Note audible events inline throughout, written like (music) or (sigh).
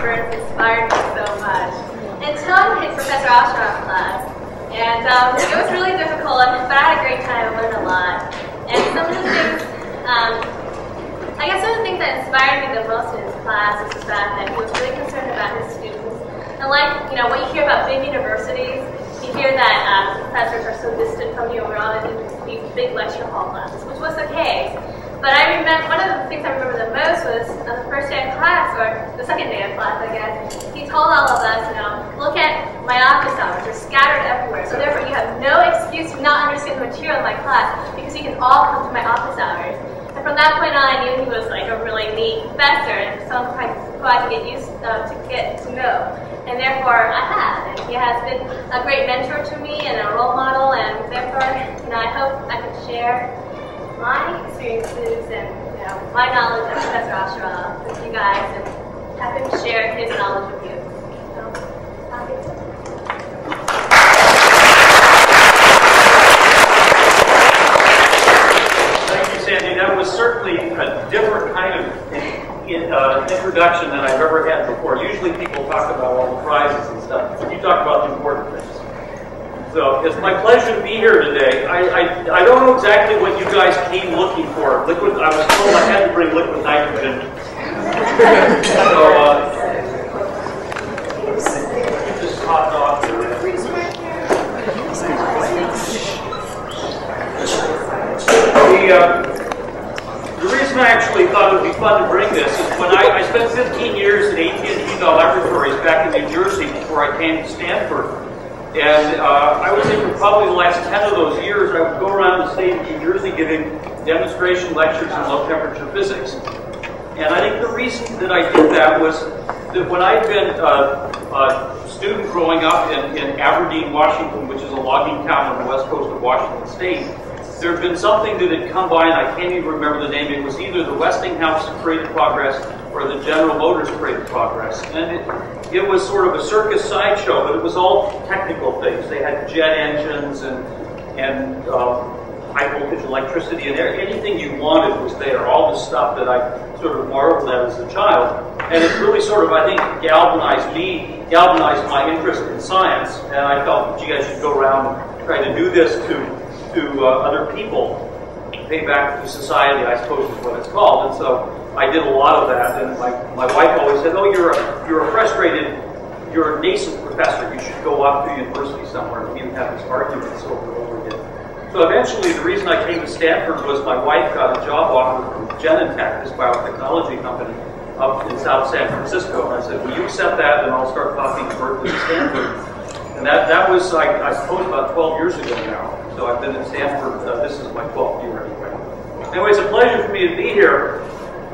Burns inspired me so much. Until I hit Professor Osheroff class. And um, it was really difficult, but I had a great time. I learned a lot. And some of the things, um, I guess some of the things that inspired me the most in his class is the fact that he was really concerned about his students. And like, you know, what you hear about big universities, you hear that um, professors are so distant from you, we're all in these big lecture hall classes, which was the case. But I remember, one of the things I remember the most was on the first day of class, or the second day of class, I guess, he told all of us, you know, look at my office hours, they're scattered everywhere. So therefore you have no excuse to not understand the material in my class, because you can all come to my office hours. And from that point on, I knew he was like a really neat professor, and someone who I could get used uh, to get to know. And therefore, I have. And he has been a great mentor to me and a role model, and therefore, you know, I hope I can share my experiences and you know, my knowledge of Professor Osheroff with you guys and have him share his knowledge with you. Thank you, Sandy. That was certainly a different kind of uh, introduction than I've ever had before. Usually people talk about all the prizes and stuff. but You talk about the important things. So it's my pleasure to be here today. I, I, I don't know exactly what you guys came looking for. Liquid. I was told I had to bring liquid nitrogen. (laughs) so uh. The, uh, the reason I actually thought it would be fun to bring this is when I, I spent 15 years at AT&T Laboratories back in New Jersey before I came to Stanford. And uh, I would say for probably the last 10 of those years, I would go around the state of New Jersey giving demonstration lectures in low temperature physics. And I think the reason that I did that was that when I'd been uh, a student growing up in, in Aberdeen, Washington, which is a logging town on the west coast of Washington state, there had been something that had come by, and I can't even remember the name. It was either the Westinghouse of Progress or the General Motors of Progress. And it, it was sort of a circus sideshow, but it was all technical things. They had jet engines and, and uh, high voltage electricity, and anything you wanted was there. All the stuff that I sort of marveled at as a child. And it really sort of, I think, galvanized me, galvanized my interest in science. And I felt, gee, I should go around and try to do this to to uh, other people, pay back to society, I suppose is what it's called. And so I did a lot of that. And my, my wife always said, oh, you're a, you're a frustrated, you're a nascent professor. You should go off to university somewhere. And we would have these arguments over and over again. So eventually, the reason I came to Stanford was my wife got a job offer from Genentech, this biotechnology company, up in South San Francisco. And I said, will you accept that? And I'll start talking to Berkeley and Stanford. And that, that was, I, I suppose, about 12 years ago now. So I've been at Stanford, uh, this is my 12th year anyway. Anyway, it's a pleasure for me to be here.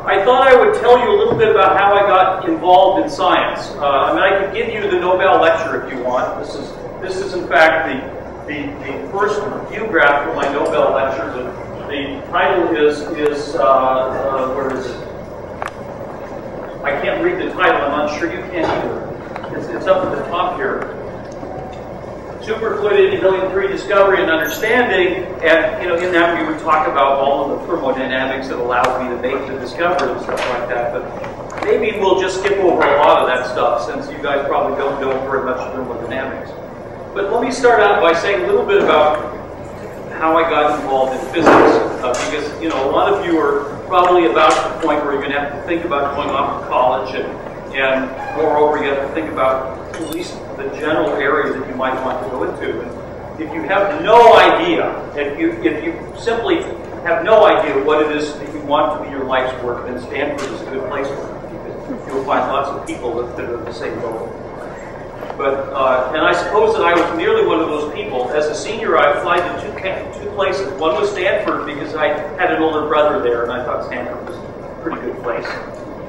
I thought I would tell you a little bit about how I got involved in science. Uh, I mean, I could give you the Nobel lecture if you want. This is, this is in fact, the, the, the first view graph for my Nobel lecture. The, the title is, is uh, uh, where is it? I can't read the title. I'm not sure you can either. It's, it's up at the top here superfluidity, helium-3 discovery and understanding, and you know, in that we would talk about all of the thermodynamics that allowed me to make the discovery and stuff like that. But maybe we'll just skip over a lot of that stuff since you guys probably don't know very much thermodynamics. But let me start out by saying a little bit about how I got involved in physics, uh, because you know a lot of you are probably about the point where you're going to have to think about going off to college and and moreover, you have to think about at least the general area that you might want to go into. And if you have no idea, if you if you simply have no idea what it is that you want to be your life's work, then Stanford is a good place for you you'll find lots of people that, that are the same goal. But uh, and I suppose that I was nearly one of those people. As a senior, I applied to two two places. One was Stanford because I had an older brother there, and I thought Stanford was a pretty good place.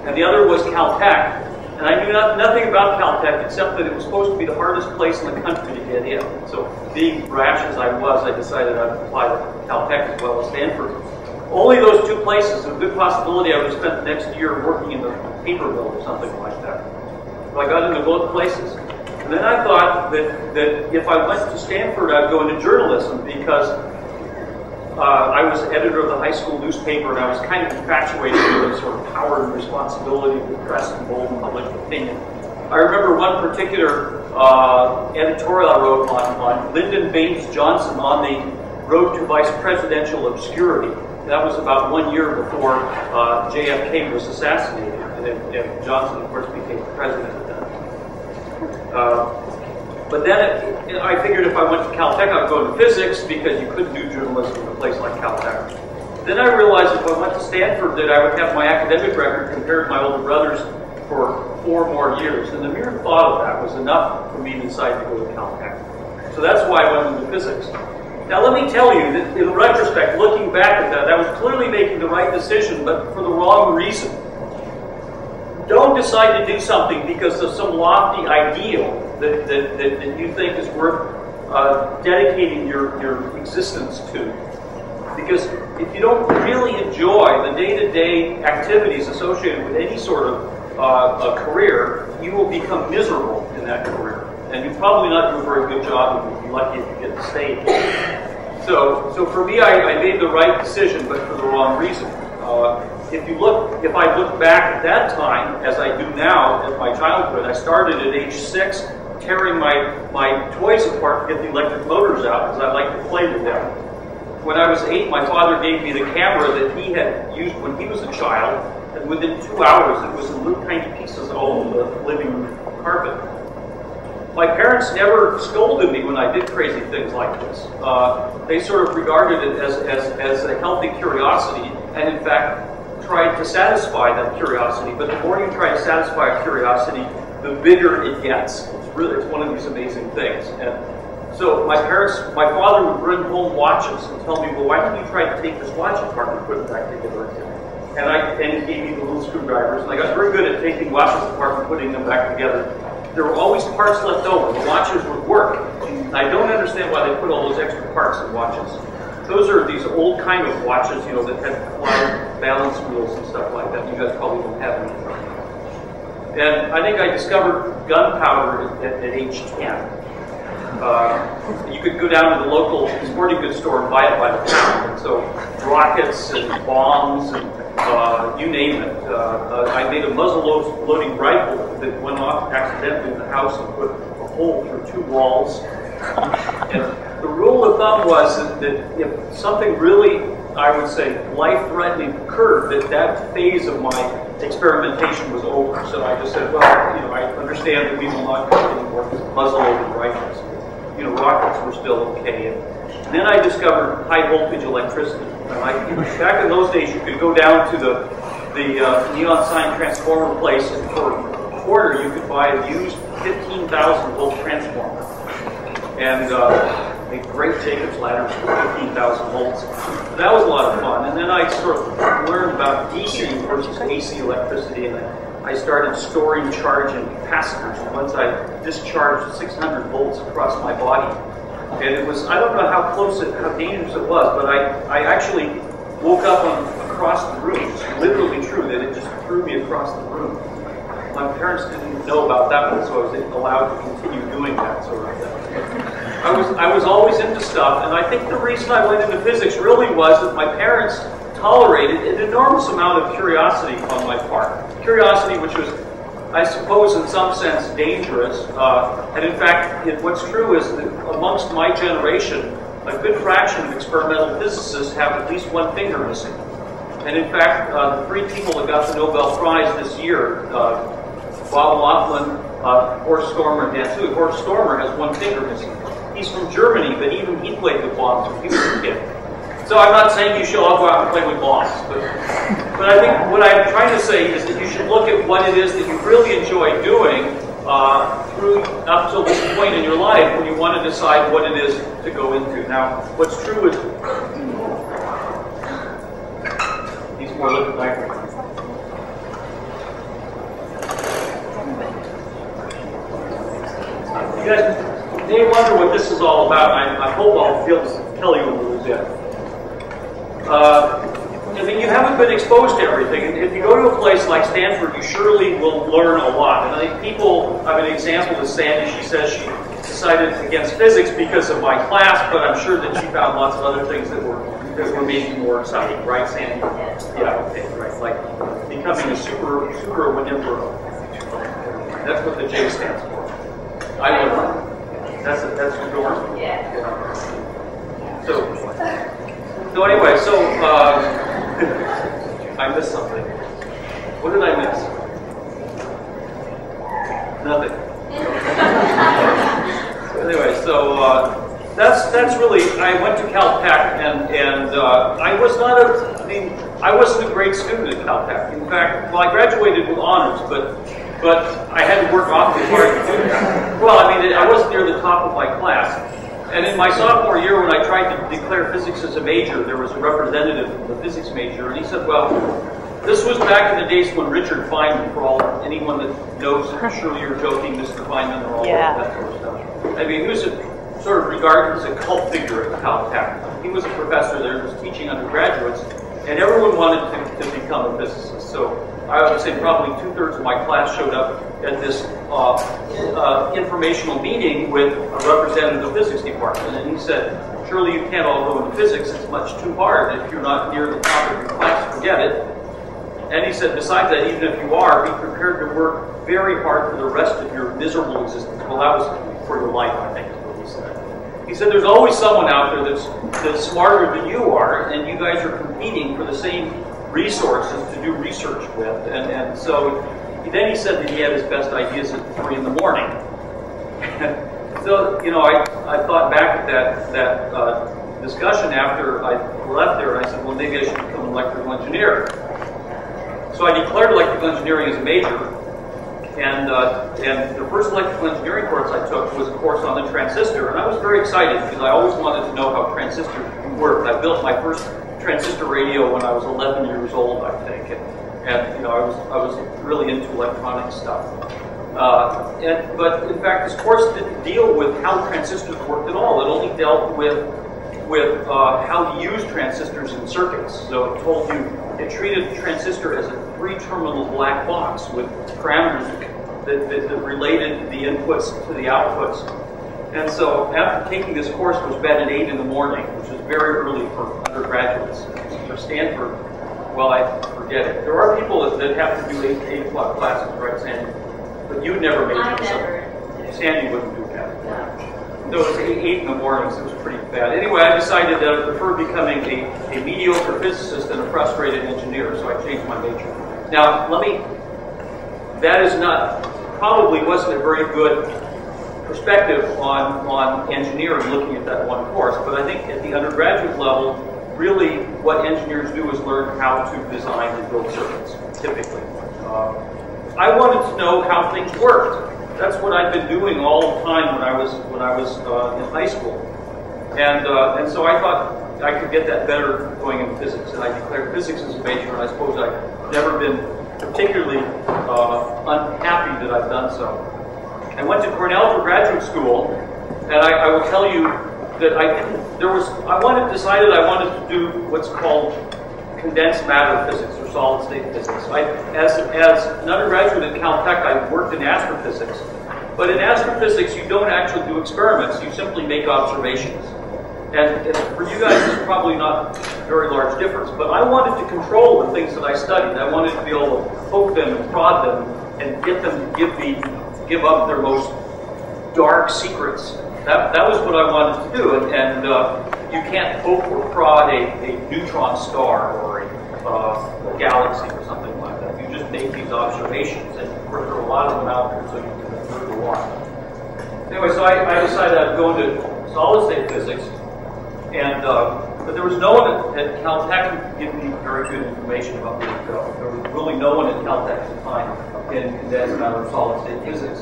And the other was Caltech. And I knew not, nothing about Caltech except that it was supposed to be the hardest place in the country to get in. So, being rash as I was, I decided I'd apply to Caltech as well as Stanford. Only those two places, a good possibility I would spent the next year working in the paper mill or something like that. So I got into both places. And then I thought that, that if I went to Stanford, I'd go into journalism because uh, I was editor of the high school newspaper, and I was kind of infatuated with the sort of power and responsibility of the press and bold public opinion. I remember one particular uh, editorial I wrote on, on Lyndon Baines Johnson on the road to vice presidential obscurity. That was about one year before uh, JFK was assassinated, and, and, Johnson, of course, became president at that. Uh, but then it, I figured if I went to Caltech, I'd go into physics because you couldn't do journalism in a place like Caltech. Then I realized if I went to Stanford that I would have my academic record compared to my older brothers for four more years. And the mere thought of that was enough for me to decide to go to Caltech. So that's why I went into physics. Now let me tell you that in retrospect, looking back at that, I was clearly making the right decision, but for the wrong reason. Don't decide to do something because of some lofty ideal that, that, that, that you think is worth uh, dedicating your, your existence to. Because if you don't really enjoy the day-to-day activities associated with any sort of uh, a career, you will become miserable in that career. And you'll probably not do a very good job and you'll be lucky if you get the stage. So, so for me, I, I made the right decision, but for the wrong reason. Uh, if you look, if I look back at that time, as I do now, at my childhood, I started at age six tearing my, my toys apart to get the electric motors out because I like to play with them. When I was eight, my father gave me the camera that he had used when he was a child, and within two hours it was in little tiny pieces all over the living carpet. My parents never scolded me when I did crazy things like this. Uh, they sort of regarded it as, as, as a healthy curiosity, and in fact, tried to satisfy that curiosity. But the more you try to satisfy a curiosity, the bigger it gets. Really it's one of these amazing things. And so my parents, my father would bring home watches and tell me, well, why don't you try to take this watch apart and put it back together again? And I and he gave me the little screwdrivers, and I got very good at taking watches apart and putting them back together. There were always parts left over. The watches would work. I don't understand why they put all those extra parts in watches. Those are these old kind of watches, you know, that had cloud balance wheels and stuff like that. You guys probably don't have any. And I think I discovered gunpowder at, at, age 10. Uh, you could go down to the local sporting goods store and buy it by the pound. So rockets and bombs and uh, you name it. Uh, uh I made a muzzle loading rifle that went off accidentally in the house and put a hole through two walls. And the rule of thumb was that, that if something really, I would say, life-threatening occurred, that that phase of my experimentation was over. So I just said, well, you know, I understand that we will not use any more muzzle-loaded rifles. You know, rockets were still okay. And then I discovered high voltage electricity. And I, back in those days, you could go down to the the uh, neon sign transformer place, and for a quarter, you could buy a used 15,000 volt transformer. And uh, make great Jacob's ladders for 15,000 volts. That was a lot of fun. And then I sort of learned about DC versus AC electricity, and I started storing charge in capacitors. And once I discharged 600 volts across my body, and it was, I don't know how close it, how dangerous it was, but I, I actually woke up on, across the room. It's literally true that it just threw me across the room. My parents didn't know about that one, so I was allowed to continue doing that sort of thing. I was, I was always into stuff, and I think the reason I went into physics really was that my parents tolerated an enormous amount of curiosity on my part. Curiosity which was, I suppose, in some sense dangerous. Uh, and in fact, it, what's true is that amongst my generation, a good fraction of experimental physicists have at least one finger missing. And in fact, uh, the three people that got the Nobel Prize this year, uh, Bob Laughlin, uh, Horst Stormer, and Dan. Horst Stormer has one finger missing. He's from Germany, but even he played with bombs when he was a kid. So I'm not saying you should all go out and play with bombs, but, but I think what I'm trying to say is that you should look at what it is that you really enjoy doing uh, through up till this point in your life when you want to decide what it is to go into. Now, what's true is these more liquid nitrogen. You may wonder what this is all about. I, I hope I'll be able to tell you a little bit. Uh, I mean, you haven't been exposed to everything. And if you go to a place like Stanford, you surely will learn a lot. And I think people have an example with Sandy. She says she decided against physics because of my class, but I'm sure that she found lots of other things that were that were maybe more exciting, right, Sandy? Yeah, okay, right, like becoming a super, super whenever. That's what the J stands for. I know. That's, a- that's your door? Yeah. So, so anyway, so, uh, (laughs) I missed something. What did I miss? Nothing. (laughs) Anyway, so, uh, that's, that's really, I went to Caltech and, and, uh, I was not a, I mean, I wasn't a great student at Caltech. In fact, well, I graduated with honors, but, but I had to work to do that. Well, I mean, I wasn't near the top of my class. And in my sophomore year, when I tried to declare physics as a major, there was a representative from the physics major, and he said, well, this was back in the days when Richard Feynman, for all anyone that knows, I'm sure you're joking, Mr. Feynman, or all Yeah. that sort of stuff. I mean, he was a, sort of regarded as a cult figure at Caltech. He was a professor there, was teaching undergraduates, and everyone wanted to, to become a physicist. So I would say probably two thirds of my class showed up at this uh, uh, informational meeting with a representative of the physics department, and he said, "Surely you can't all go into physics. It's much too hard. If you're not near the top of your class, forget it." And he said, besides that, even if you are, be prepared to work very hard for the rest of your miserable existence. Well, that was for your life, I think, he said. He said, there's always someone out there that's, that's smarter than you are, and you guys are competing for the same resources do research with. And, and so then he said that he had his best ideas at 3 in the morning. (laughs) so, you know, I, I thought back at that, that uh, discussion after I left there, and I said, well, maybe I should become an electrical engineer. So I declared electrical engineering as a major, and uh, and the first electrical engineering course I took was a course on the transistor, and I was very excited because I always wanted to know how transistors worked. I built my first transistor radio when I was 11 years old, I think, and, and you know I was I was really into electronic stuff. Uh, and, but in fact, this course didn't deal with how transistors worked at all. It only dealt with with uh, how to use transistors in circuits. So it told you, it treated the transistor as a three-terminal black box with parameters that, that, that related the inputs to the outputs. And so after taking this course was bed at 8 in the morning, which is very early for undergraduates. For Stanford, well, I forget it. There are people that, that have to do 8, 8 o'clock classes, right, Sandy? But you never made it. so- never. Sandy wouldn't do that. No. No, it was eight, eight in the mornings. It was pretty bad. Anyway, I decided that I prefer becoming a, a mediocre physicist than a frustrated engineer, so I changed my major. Now, let me. That is not probably wasn't a very good perspective on on engineering looking at that one course, but I think at the undergraduate level, really what engineers do is learn how to design and build circuits. Typically, uh, I wanted to know how things worked that's what I'd been doing all the time when I was when I was uh, in high school, and uh, and so I thought I could get that better going in physics, and I declared physics as a major, and I suppose I've never been particularly uh, unhappy that I've done so. I went to Cornell for graduate school, and I, I will tell you that I. There was I wanted decided I wanted to do what's called condensed matter physics or solid state physics. I, as, as an undergraduate at Caltech, I worked in astrophysics. But in astrophysics, you don't actually do experiments, you simply make observations. And, and for you guys, it's probably not a very large difference, but I wanted to control the things that I studied. I wanted to be able to poke them and prod them and get them to give me, give up their most dark secrets. That, that was what I wanted to do. And, and uh, you can't poke or prod a, a neutron star or a, uh, a galaxy or something like that. You just make these observations, and of there are a lot of them out there, so you can observe a lot. Anyway, so I, I decided I'd go into solid state physics, and uh, but there was no one at, at Caltech who could give me very good information about where to go. There was really no one at Caltech at the time in condensed matter solid state physics.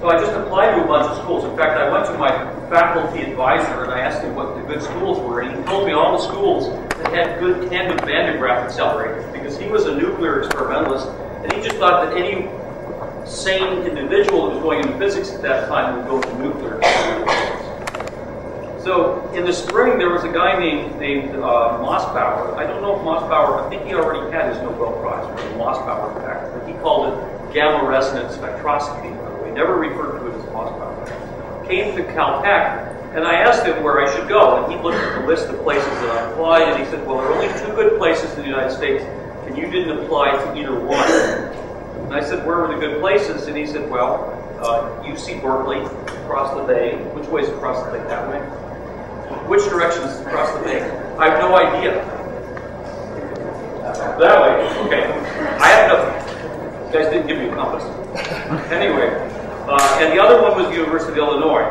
So I just applied to a bunch of schools. In fact, I went to my faculty advisor and I asked him what the good schools were, and he told me all the schools that had good tandem Van de Graaff accelerators because he was a nuclear experimentalist, and he just thought that any sane individual who was going into physics at that time would go to nuclear. So in the spring, there was a guy named named uh, Mossbauer. I don't know if Mossbauer. I think he already had his Nobel Prize for the Mossbauer effect, but he called it gamma resonance spectroscopy. By the way, never referred to it as Mossbauer. Came to Caltech And I asked him where I should go, and he looked at the list of places that I applied, and he said, well, there are only two good places in the United States, and you didn't apply to either one. And I said, where were the good places? And he said, well, uh, UC Berkeley, across the bay. Which way is across the bay? That way? Which direction is across the bay? I have no idea. That way. Okay. I have no. Guys didn't give me a compass. Anyway, uh, and the other one was the University of Illinois.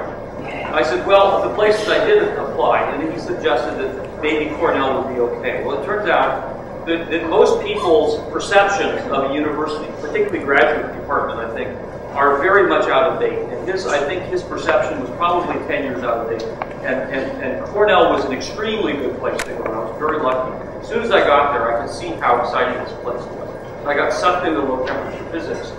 I said, well, the places I didn't apply, and he suggested that maybe Cornell would be okay. Well, it turns out that, that most people's perceptions of a university, particularly graduate department, I think, are very much out of date. And his, I think his perception was probably 10 years out of date. And, and, and Cornell was an extremely good place to go. And I was very lucky. As soon as I got there, I could see how exciting this place was. I got sucked into low temperature physics.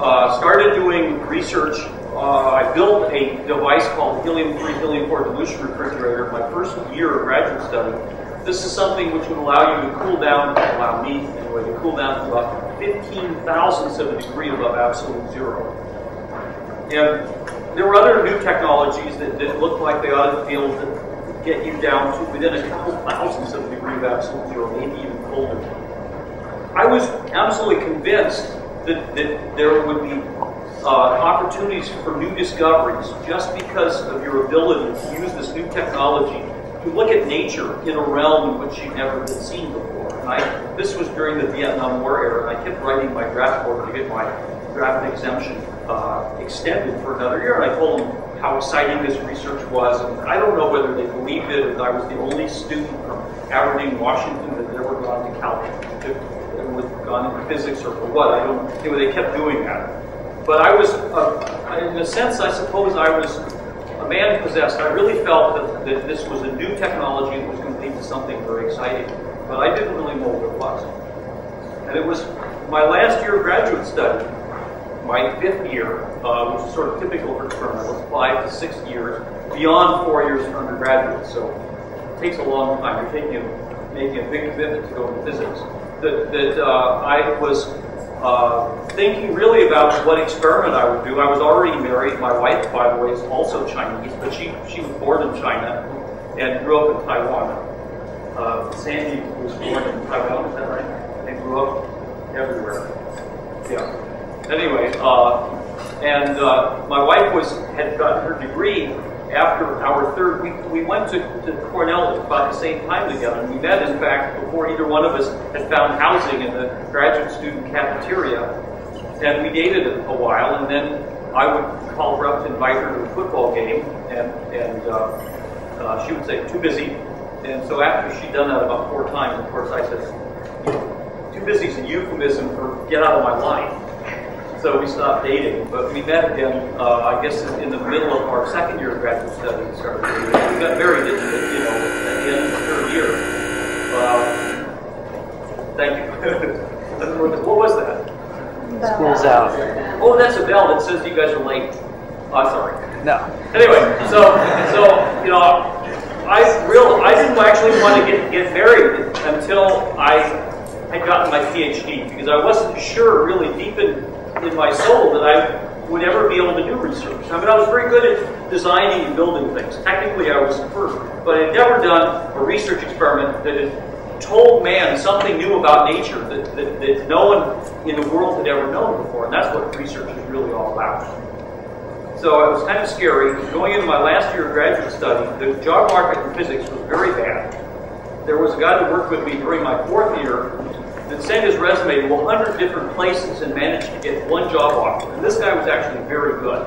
Uh, started doing research. Uh, I built a device called helium-3, helium-4 dilution refrigerator my first year of graduate study. This is something which would allow you to cool down, allow me anyway, to cool down to about 15 thousandths of a degree above absolute zero. And there were other new technologies that, that looked like they ought to be able to get you down to within a couple thousandths of a degree of absolute zero, maybe even colder. I was absolutely convinced that, that there would be uh, opportunities for new discoveries just because of your ability to use this new technology to look at nature in a realm in which you've never been seen before. And I, this was during the Vietnam War era, and I kept writing my draft board to get my draft exemption uh, extended for another year. And I told them how exciting this research was. And I don't know whether they believed it, or I was the only student from Aberdeen, Washington that had ever gone to Cal, to, gone into physics or for what. I don't. Anyway, they kept doing that. But I was, uh, in a sense, I suppose I was a man possessed. I really felt that, that this was a new technology that was going to lead to something very exciting. But I didn't really know what it was. And it was my last year of graduate study my fifth year, uh, which is sort of typical for experimentalists, five to six years, beyond four years of undergraduate. So it takes a long time. You're taking a, making a big commitment to go into physics. That, that uh, I was uh, thinking really about what experiment I would do. I was already married. My wife, by the way, is also Chinese, but she, she was born in China and grew up in Taiwan. Uh, Sandy was born in Taiwan, is that right? They grew up everywhere. Yeah. Anyway, uh, and uh, my wife was had gotten her degree after our third. We, we went to, to Cornell about the same time together, we met, in fact, before either one of us had found housing in the graduate student cafeteria. And we dated a while, and then I would call her up to invite her to a football game, and, and uh, uh, she would say, too busy. And so after she'd done that about four times, of course, I said, too busy is a euphemism for get out of my life. So we stopped dating, but we met again, uh, I guess, in, in, the middle of our second year of graduate study. We started dating. We got married, you know, at the end of the third year. Uh, thank you. (laughs) what was that? School's out. Oh, that's a bell that says you guys are late. Oh, sorry. No. Anyway, so so you know, I real I didn't actually want to get get married until I had gotten my PhD because I wasn't sure really deep in in my soul that I would ever be able to do research. I mean, I was very good at designing and building things. Technically, I was first, but I had never done a research experiment that had told man something new about nature that, that, that no one in the world had ever known before. And that's what research is really all about. So it was kind of scary. Going into my last year of graduate study, the job market in physics was very bad. There was a guy that worked with me during my fourth year that sent his resume to 100 different places and managed to get one job offer. And this guy was actually very good.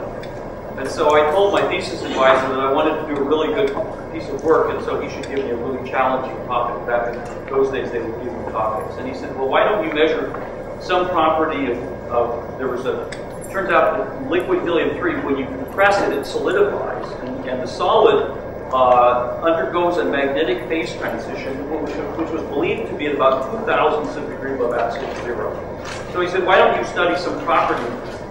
And so I told my thesis advisor that I wanted to do a really good piece of work, and so he should give me a really challenging topic. Back in those days, they would give me topics. And he said, well, why don't you measure some property of, of there was a, turns out that liquid helium-3, when you compress it, it solidifies. And, and the solid uh, undergoes a magnetic phase transition, which, was believed to be at about two thousandths of a degree above absolute zero. So he said, why don't you study some property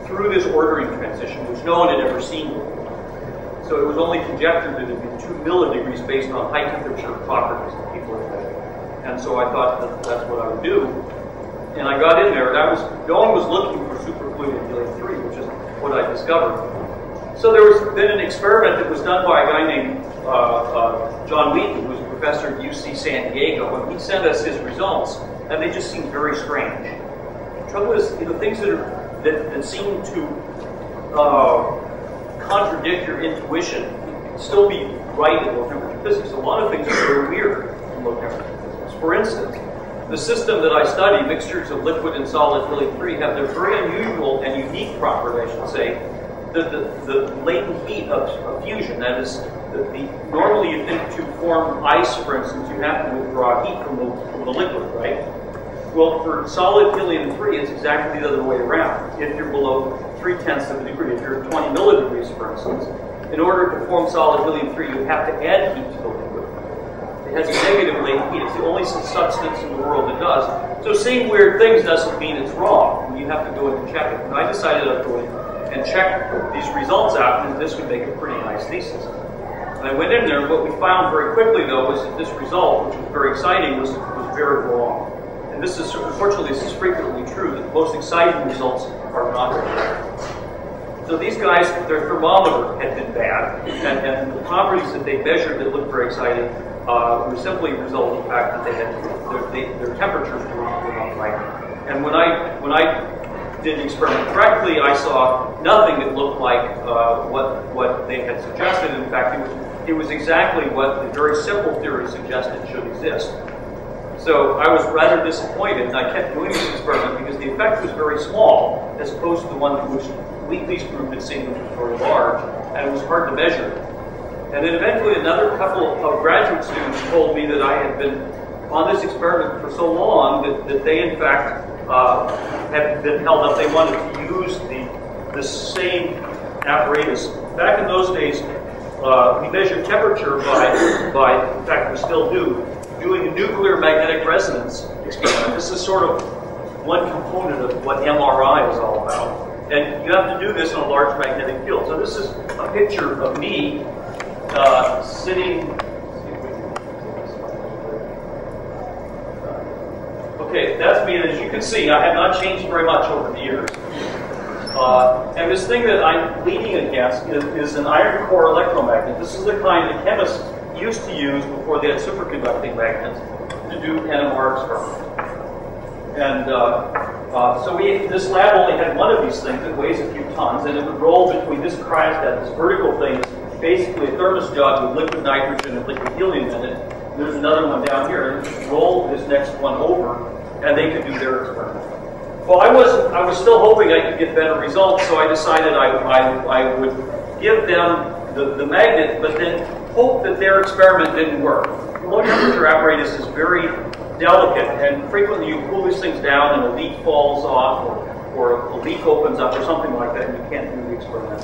through this ordering transition, which no one had ever seen before. So it was only conjectured that it would be two millidegrees based on high temperature properties that people had measured. And so I thought that that's what I would do. And I got in there, and I was no one was looking for superfluid helium-3, which is what I discovered. So there was then an experiment that was done by a guy named uh, John Wheatley, who's a professor at UC San Diego, and he sent us his results, and they just seemed very strange. The trouble is, you know, things that are that, that seem to uh, contradict your intuition still be right in low temperature physics. A lot of things are very weird in low temperature physics. For instance, the system that I study, mixtures of liquid and solid helium-3, have their very unusual and unique property, I should say, the, the, the latent heat of, of fusion. That is, the, the, normally you think to form ice, for instance, you have to withdraw heat from the, from the liquid, right? Well, for solid helium-3, it's exactly the other way around. If you're below three-tenths of a degree, if you're 20 millidegrees, for instance, in order to form solid helium-3, you have to add heat to the liquid. It has a negative latent heat. It's the only substance in the world that does. So seeing weird things doesn't mean it's wrong. You have to go in and check it. And I decided I'd go in and check these results out, and this would make a pretty nice thesis. And I went in there, what we found very quickly, though, was that this result, which was very exciting, was, was very wrong. And this is, unfortunately, this is frequently true, that the most exciting results are not so these guys, their thermometer had been bad, and, and the properties that they measured that looked very exciting uh, were simply a result of the fact that they had their, they, their temperatures were, were not right. And when I when I did the experiment correctly, I saw nothing that looked like uh, what what they had suggested. In fact, it was it was exactly what the very simple theory suggested should exist. So I was rather disappointed, and I kept doing this experiment because the effect was very small, as opposed to the one which Wheatley's group had seen, which was very large, and it was hard to measure. And then eventually another couple of graduate students told me that I had been on this experiment for so long that, that they, in fact, uh, had been held up. They wanted to use the, the same apparatus. Back in those days, uh, we measured temperature by, by, in fact, we still do, doing a nuclear magnetic resonance experiment. This is sort of one component of what MRI is all about. And you have to do this in a large magnetic field. So this is a picture of me uh, sitting. Okay, that's me. As you can see, I have not changed very much over the years. Uh, and this thing that I'm leaning against is, is, an iron core electromagnet. This is the kind that chemists used to use before they had superconducting magnets to do NMR experiments. And uh, uh, so we, this lab only had one of these things that weighs a few tons, and it would roll between this cryostat, this vertical thing, basically a thermos jug with liquid nitrogen and liquid helium in it. There's another one down here, and roll this next one over, and they could do their experiment. Well, I was I was still hoping I could get better results, so I decided I, I, I would give them the, the magnet, but then hope that their experiment didn't work. The low temperature apparatus is very delicate, and frequently you cool these things down and a leak falls off, or, or a leak opens up, or something like that, and you can't do the experiment.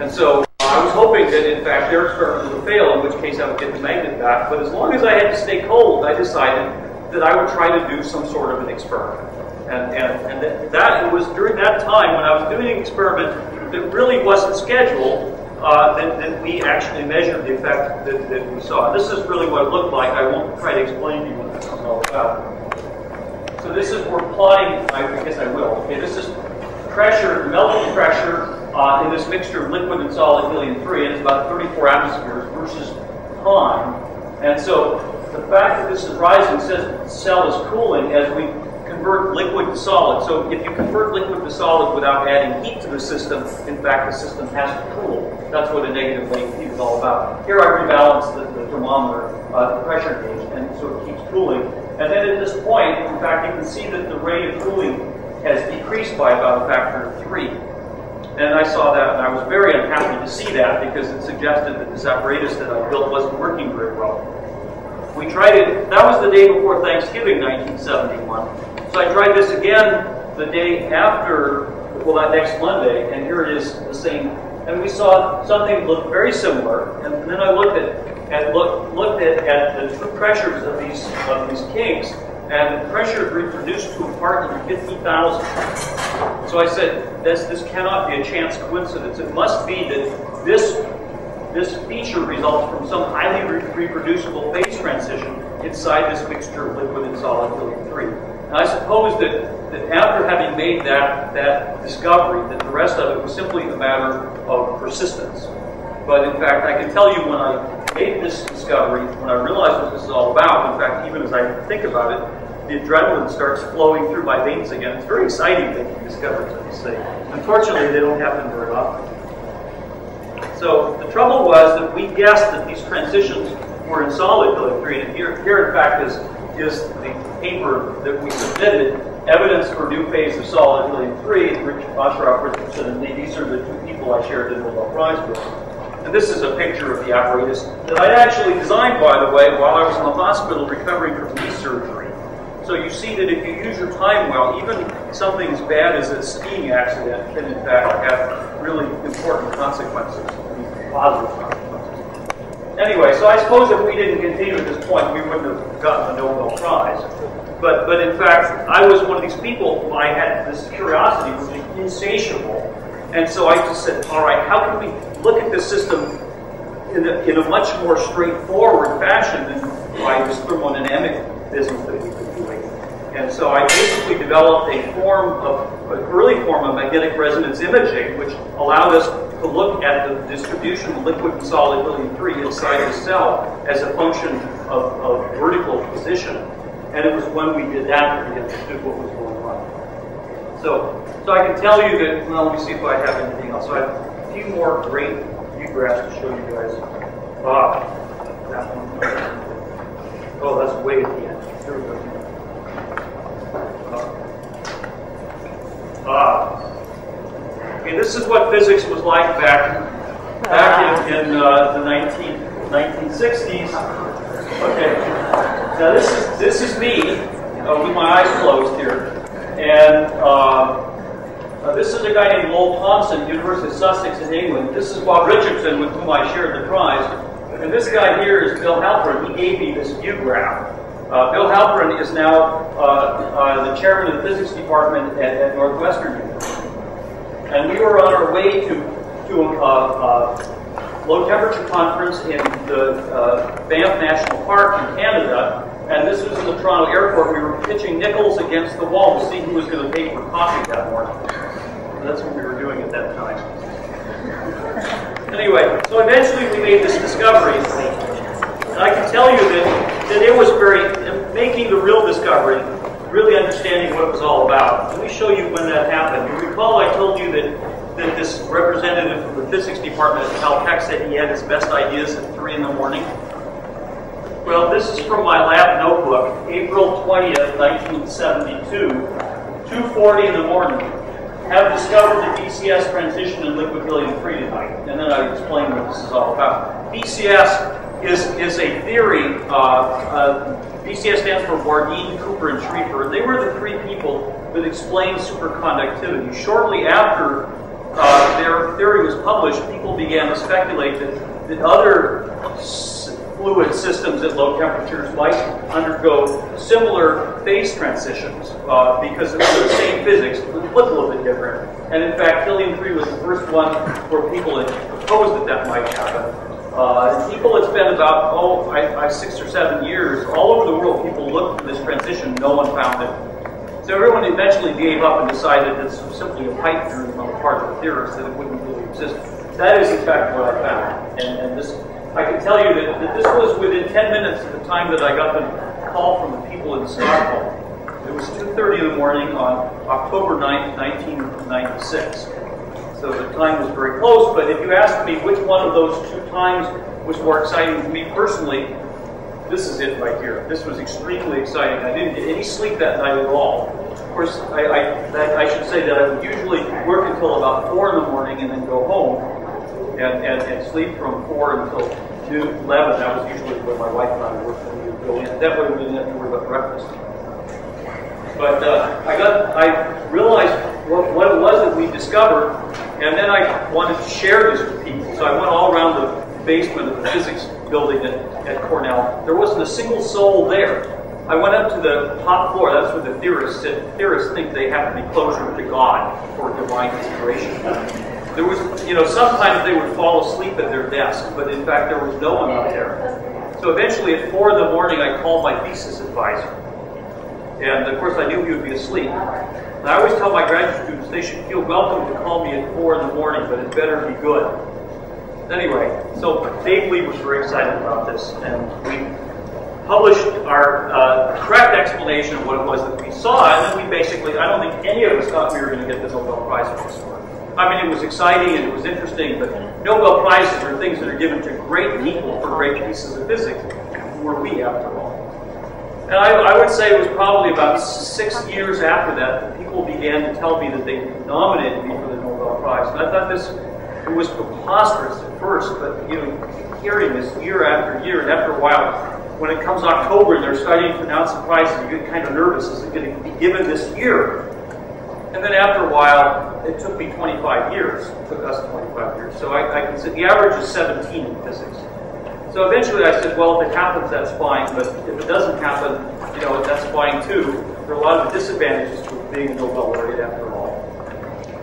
And so I was hoping that, in fact, their experiment would fail, in which case I would get the magnet back. But as long as I had to stay cold, I decided that I would try to do some sort of an experiment. And, and, and that, that was during that time when I was doing an experiment that really wasn't scheduled, uh, that, that, we actually measured the effect that, that, we saw. This is really what it looked like. I won't try to explain to you what this is all about. So this is, we're plotting, I guess I will. Okay, this is pressure, melting pressure uh, in this mixture of liquid and solid helium-3, and it's about 34 atmospheres versus time. And so the fact that this is rising says the cell is cooling as we convert liquid to solid. So if you convert liquid to solid without adding heat to the system, in fact, the system has to cool. That's what a negative latent heat is all about. Here I rebalance the, the thermometer, uh, the pressure gauge, and so it keeps cooling. And then at this point, in fact, you can see that the rate of cooling has decreased by about a factor of three. And I saw that, and I was very unhappy to see that because it suggested that this apparatus that I built wasn't working very well. We tried it, that was the day before Thanksgiving, 1971. So I tried this again the day after, well, that next Monday, and here it is, the same. And we saw something look very similar. And then I looked at, at look, looked at, at the true pressures of these of these kinks, and the pressure reproduced to a part in 50,000. So I said, this, this cannot be a chance coincidence. It must be that this, this feature results from some highly re reproducible phase transition inside this mixture of liquid and solid helium-3. And I suppose that, that after having made that, that discovery, that the rest of it was simply a matter of persistence. But in fact, I can tell you when I made this discovery, when I realized what this is all about, in fact, even as I think about it, the adrenaline starts flowing through my veins again. It's very exciting that you discover such a. Unfortunately, they don't happen very often. So the trouble was that we guessed that these transitions were in solid helium-3, and here, here in fact is, is the paper that we submitted, evidence for new phase of solid helium-3, Rich Osheroff Richardson, and these are the two people I shared the Nobel Prize with. And this is a picture of the apparatus that I actually designed, by the way, while I was in the hospital recovering from knee surgery. So you see that if you use your time well, even something as bad as a skiing accident can in fact have really important consequences, positive consequences. Anyway, so I suppose if we didn't continue at this point, we wouldn't have gotten the Nobel Prize. But, but in fact, I was one of these people, I had this curiosity, which was insatiable. And so I just said, all right, how can we look at this system in a, in a much more straightforward fashion than by this thermodynamic business that doing. And so I basically developed a form of, an early form of magnetic resonance imaging, which allowed us to look at the distribution of liquid and solid helium-3 inside the cell as a function of, of vertical position. And it was when we did that that we understood what was going on. So, so I can tell you that, well, let me see if I have anything else. So I have a few more great view graphs to show you guys. Ah, that one. Oh, that's way at the end. Ah. Okay, this is what physics was like back back in, in uh, the 19, 1960s. Okay. Now this is this is me uh, with my eyes closed here, and uh, uh, this is a guy named Lowell Thompson, University of Sussex in England. This is Bob Richardson, with whom I shared the prize, and this guy here is Bill Halperin. He gave me this view graph. Uh, Bill Halperin is now uh, uh, the chairman of the physics department at, at, Northwestern University. And we were on our way to, to a, a low temperature conference in the uh, Banff National Park in Canada. And this was in the Toronto airport. We were pitching nickels against the wall to see who was going to pay for coffee that morning. That's what we were doing at that time. Anyway, so eventually we made this discovery. And I can tell you that, that it was very, making the real discovery, really understanding what it was all about. Let me show you when that happened. You recall I told you that, that this representative from the physics department at Caltech said he had his best ideas at 3 in the morning? Well, this is from my lab notebook, April 20th, 1972, 2.40 in the morning. Have discovered the BCS transition in liquid helium-3 tonight. And then I explain what this is all about. BCS is, is a theory. Uh, uh, BCS stands for Bardeen, Cooper, and Schrieffer. They were the three people that explained superconductivity. Shortly after uh, their theory was published, people began to speculate that, that other fluid systems at low temperatures might undergo similar phase transitions uh, because was the same physics, but a little bit different. And in fact, helium-3 was the first one where people had proposed that that might happen. Uh, people, it's been about, oh, I, I, six or seven years, all over the world, people looked for this transition, no one found it. So everyone eventually gave up and decided was simply a pipe dream on the part of the theorists, that it wouldn't really exist. That is in fact what I found. And, and this, I can tell you that, that, this was within 10 minutes of the time that I got the call from the people in Stockholm. It was 2.30 in the morning on October 9th, 1996. So the time was very close, but if you ask me which one of those two times was more exciting to me personally, this is it right here. This was extremely exciting. I didn't get any sleep that night at all. Of course, I, I, that, I should say that I would usually work until about 4 in the morning and then go home and, and, and sleep from 4 until 2, 11. That was usually when my wife and I worked when we would go in. That way we didn't have to worry about breakfast. But uh, I got, I realized what, what it was that we discovered, and then I wanted to share this with people. So I went all around the basement of the physics building at, at Cornell. There wasn't a single soul there. I went up to the top floor. That's where the theorists sit. Theorists think they have to be closer to God for divine inspiration. There was, you know, sometimes they would fall asleep at their desk, but in fact there was no one up there. So eventually at four in the morning, I called my thesis advisor. And of course, I knew he would be asleep. And I always tell my graduate students they should feel welcome to call me at 4 in the morning, but it better be good. Anyway, so Dave Lee was very excited about this, and we published our uh, correct explanation of what it was that we saw, and then we basically, I don't think any of us thought we were going to get the Nobel Prize for this work. I mean, it was exciting and it was interesting, but Nobel Prizes are things that are given to great people for great pieces of physics. Who were we, after all? And I, I, would say it was probably about six years after that that people began to tell me that they nominated me for the Nobel Prize. And I thought this it was preposterous at first, but you know, hearing this year after year, and after a while, when it comes October and they're starting to announce the prizes, you get kind of nervous. Is it going to be given this year? And then after a while, it took me 25 years. It took us 25 years. So I, I can say the average is 17 in physics. So eventually I said, well, if it happens, that's fine. But if it doesn't happen, you know, that's fine too. There are a lot of disadvantages to being a Nobel laureate after all.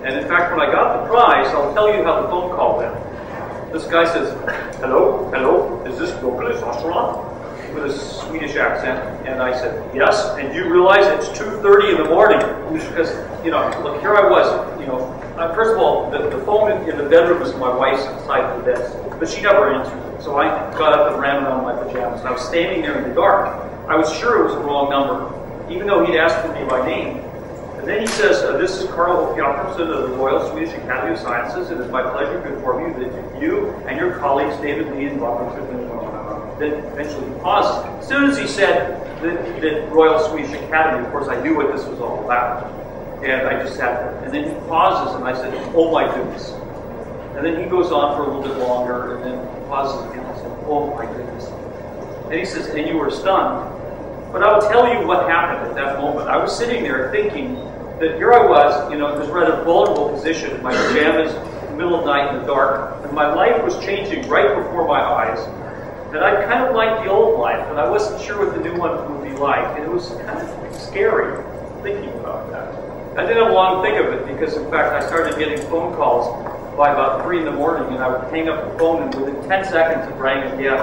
And in fact, when I got the prize, I'll tell you how the phone call went. This guy says, hello, hello, is this Douglas Osheroff? with a Swedish accent, and I said, yes, and you realize it's 2.30 in the morning, because, you know, look, here I was, you know, uh, first of all, the, the phone in, in, the bedroom was my wife's side of the bed, but she never answered so I got up and ran around in my pajamas, and I was standing there in the dark. I was sure it was the wrong number, even though he'd asked for me by name. And then he says, uh, this is Carl Jakobsen of the Royal Swedish Academy of Sciences. It is my pleasure to inform you that you and your colleagues, David Lee and Robert Trippman, then eventually paused. As soon as he said that, that Royal Swedish Academy, of course, I knew what this was all about. And I just sat there. And then he pauses, and I said, oh my goodness. And then he goes on for a little bit longer, and then pauses again. I said, oh my goodness. And he says, and you were stunned. But I'll tell you what happened at that moment. I was sitting there thinking that here I was, you know, in this rather vulnerable position in my pajamas, middle of night in the dark, and my life was changing right before my eyes that I kind of liked the old life, but I wasn't sure what the new one would be like. And it was kind of scary thinking about that. I didn't have long to think of it because, in fact, I started getting phone calls by about 3 in the morning, and I would hang up the phone, and within 10 seconds it rang again.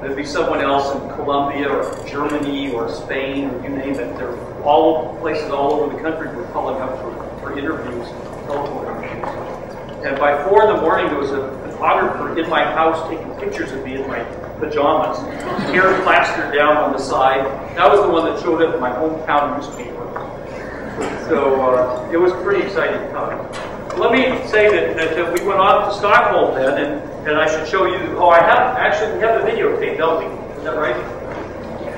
There'd be someone else in Colombia or Germany or Spain or you name it. There were all places all over the country were calling up for, for interviews, telephone interviews. And by 4 in the morning, there was a photographer in my house taking pictures of me in my pajamas, hair plastered down on the side. That was the one that showed up in my hometown newspaper. So uh, it was pretty exciting time. Let me say that, that, we went off to Stockholm then, and, and I should show you. Oh, I have actually we have the videotape, don't we? Is that right?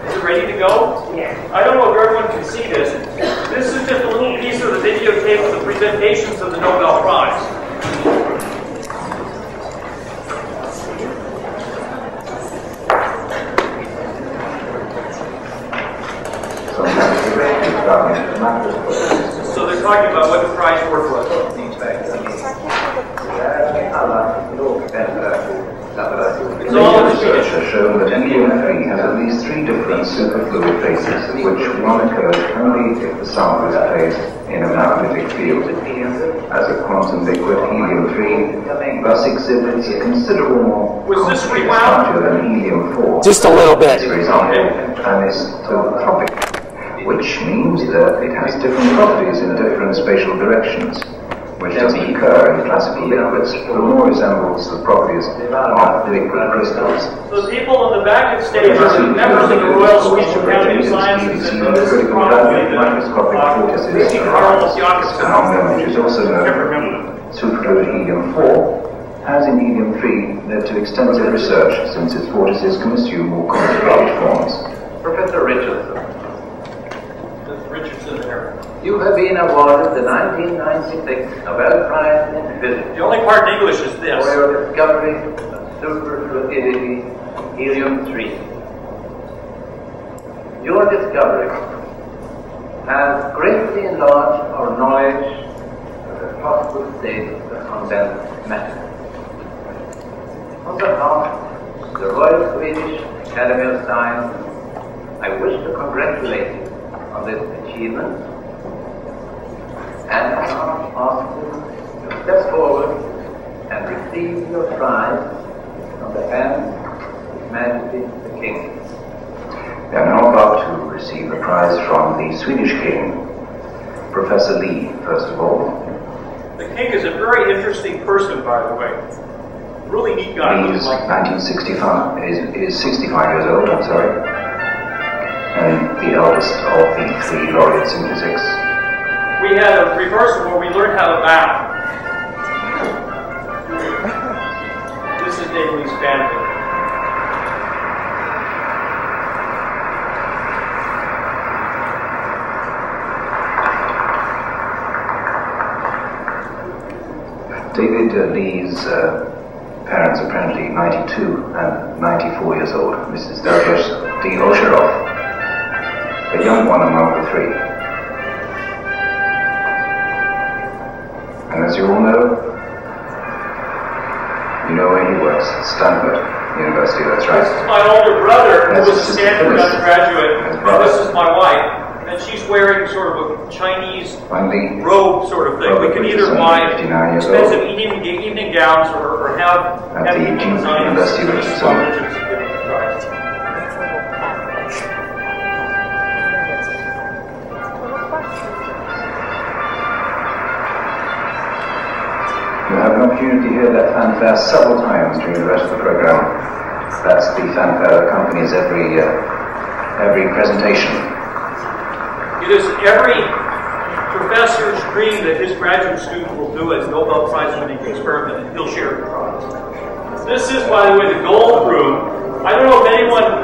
Is it ready to go? Yeah. I don't know if everyone can see this. This is just a little piece of the videotape of the presentations of the Nobel Prize. So they're talking about what the prize work was. Research has shown that helium-3 has at least three different superfluid phases, of which one occurs only if the sample is placed in a magnetic field. As a quantum liquid, helium-3 thus exhibits a considerable more complex structure than helium-4. Just a little bit. For example, anisotropic which means that it has different properties in different spatial directions, which doesn't occur in classical liquids, but more resembles the properties of liquid crystals. So the people on the back of stage are members of the Royal Swedish Academy of Sciences, and this is probably the uh, Lucy Carl Jakobsen, which is also known superfluid helium-4, has in helium-3 led to extensive research since its vortices can assume more complicated forms. Professor Richardson, you have been awarded the 1996 Nobel Prize in Physics. The only part in English is this. For your discovery of superfluidity helium-3. Your discovery has greatly enlarged our knowledge of the possible state of the condensed matter. On behalf of the Royal Swedish Academy of Sciences, I wish to congratulate you on this achievement and ask step forward and receive your prize from the hands of His Majesty the King. We are now about to receive a prize from the Swedish king, Professor Lee, first of all. The king is a very interesting person, by the way. Really neat guy. Lee is 1965, is, is 65 years old, I'm sorry. And the eldest of the three laureates in physics. We had a reversal where we learned how to bow. this is Lee's family. David Lee's uh, parents apparently 92 and 94 years old. Mrs. Darius D. Osheroff, the young one among the three. As you all know, you know where he works, Stanford University, that's right. This is my older brother, who was a Stanford undergraduate, and this is my wife and she's wearing sort of a Chinese Finally, robe sort of thing. We can either buy expensive evening, evening gowns or, or have, have the evening of Richardson. Hear that fanfare several times during the rest of the program. That's the fanfare that accompanies every uh, every presentation. It is every professor's dream that his graduate student will do a Nobel Prize winning experiment and he'll share the prize. This is, by the way, the gold room. I don't know if anyone,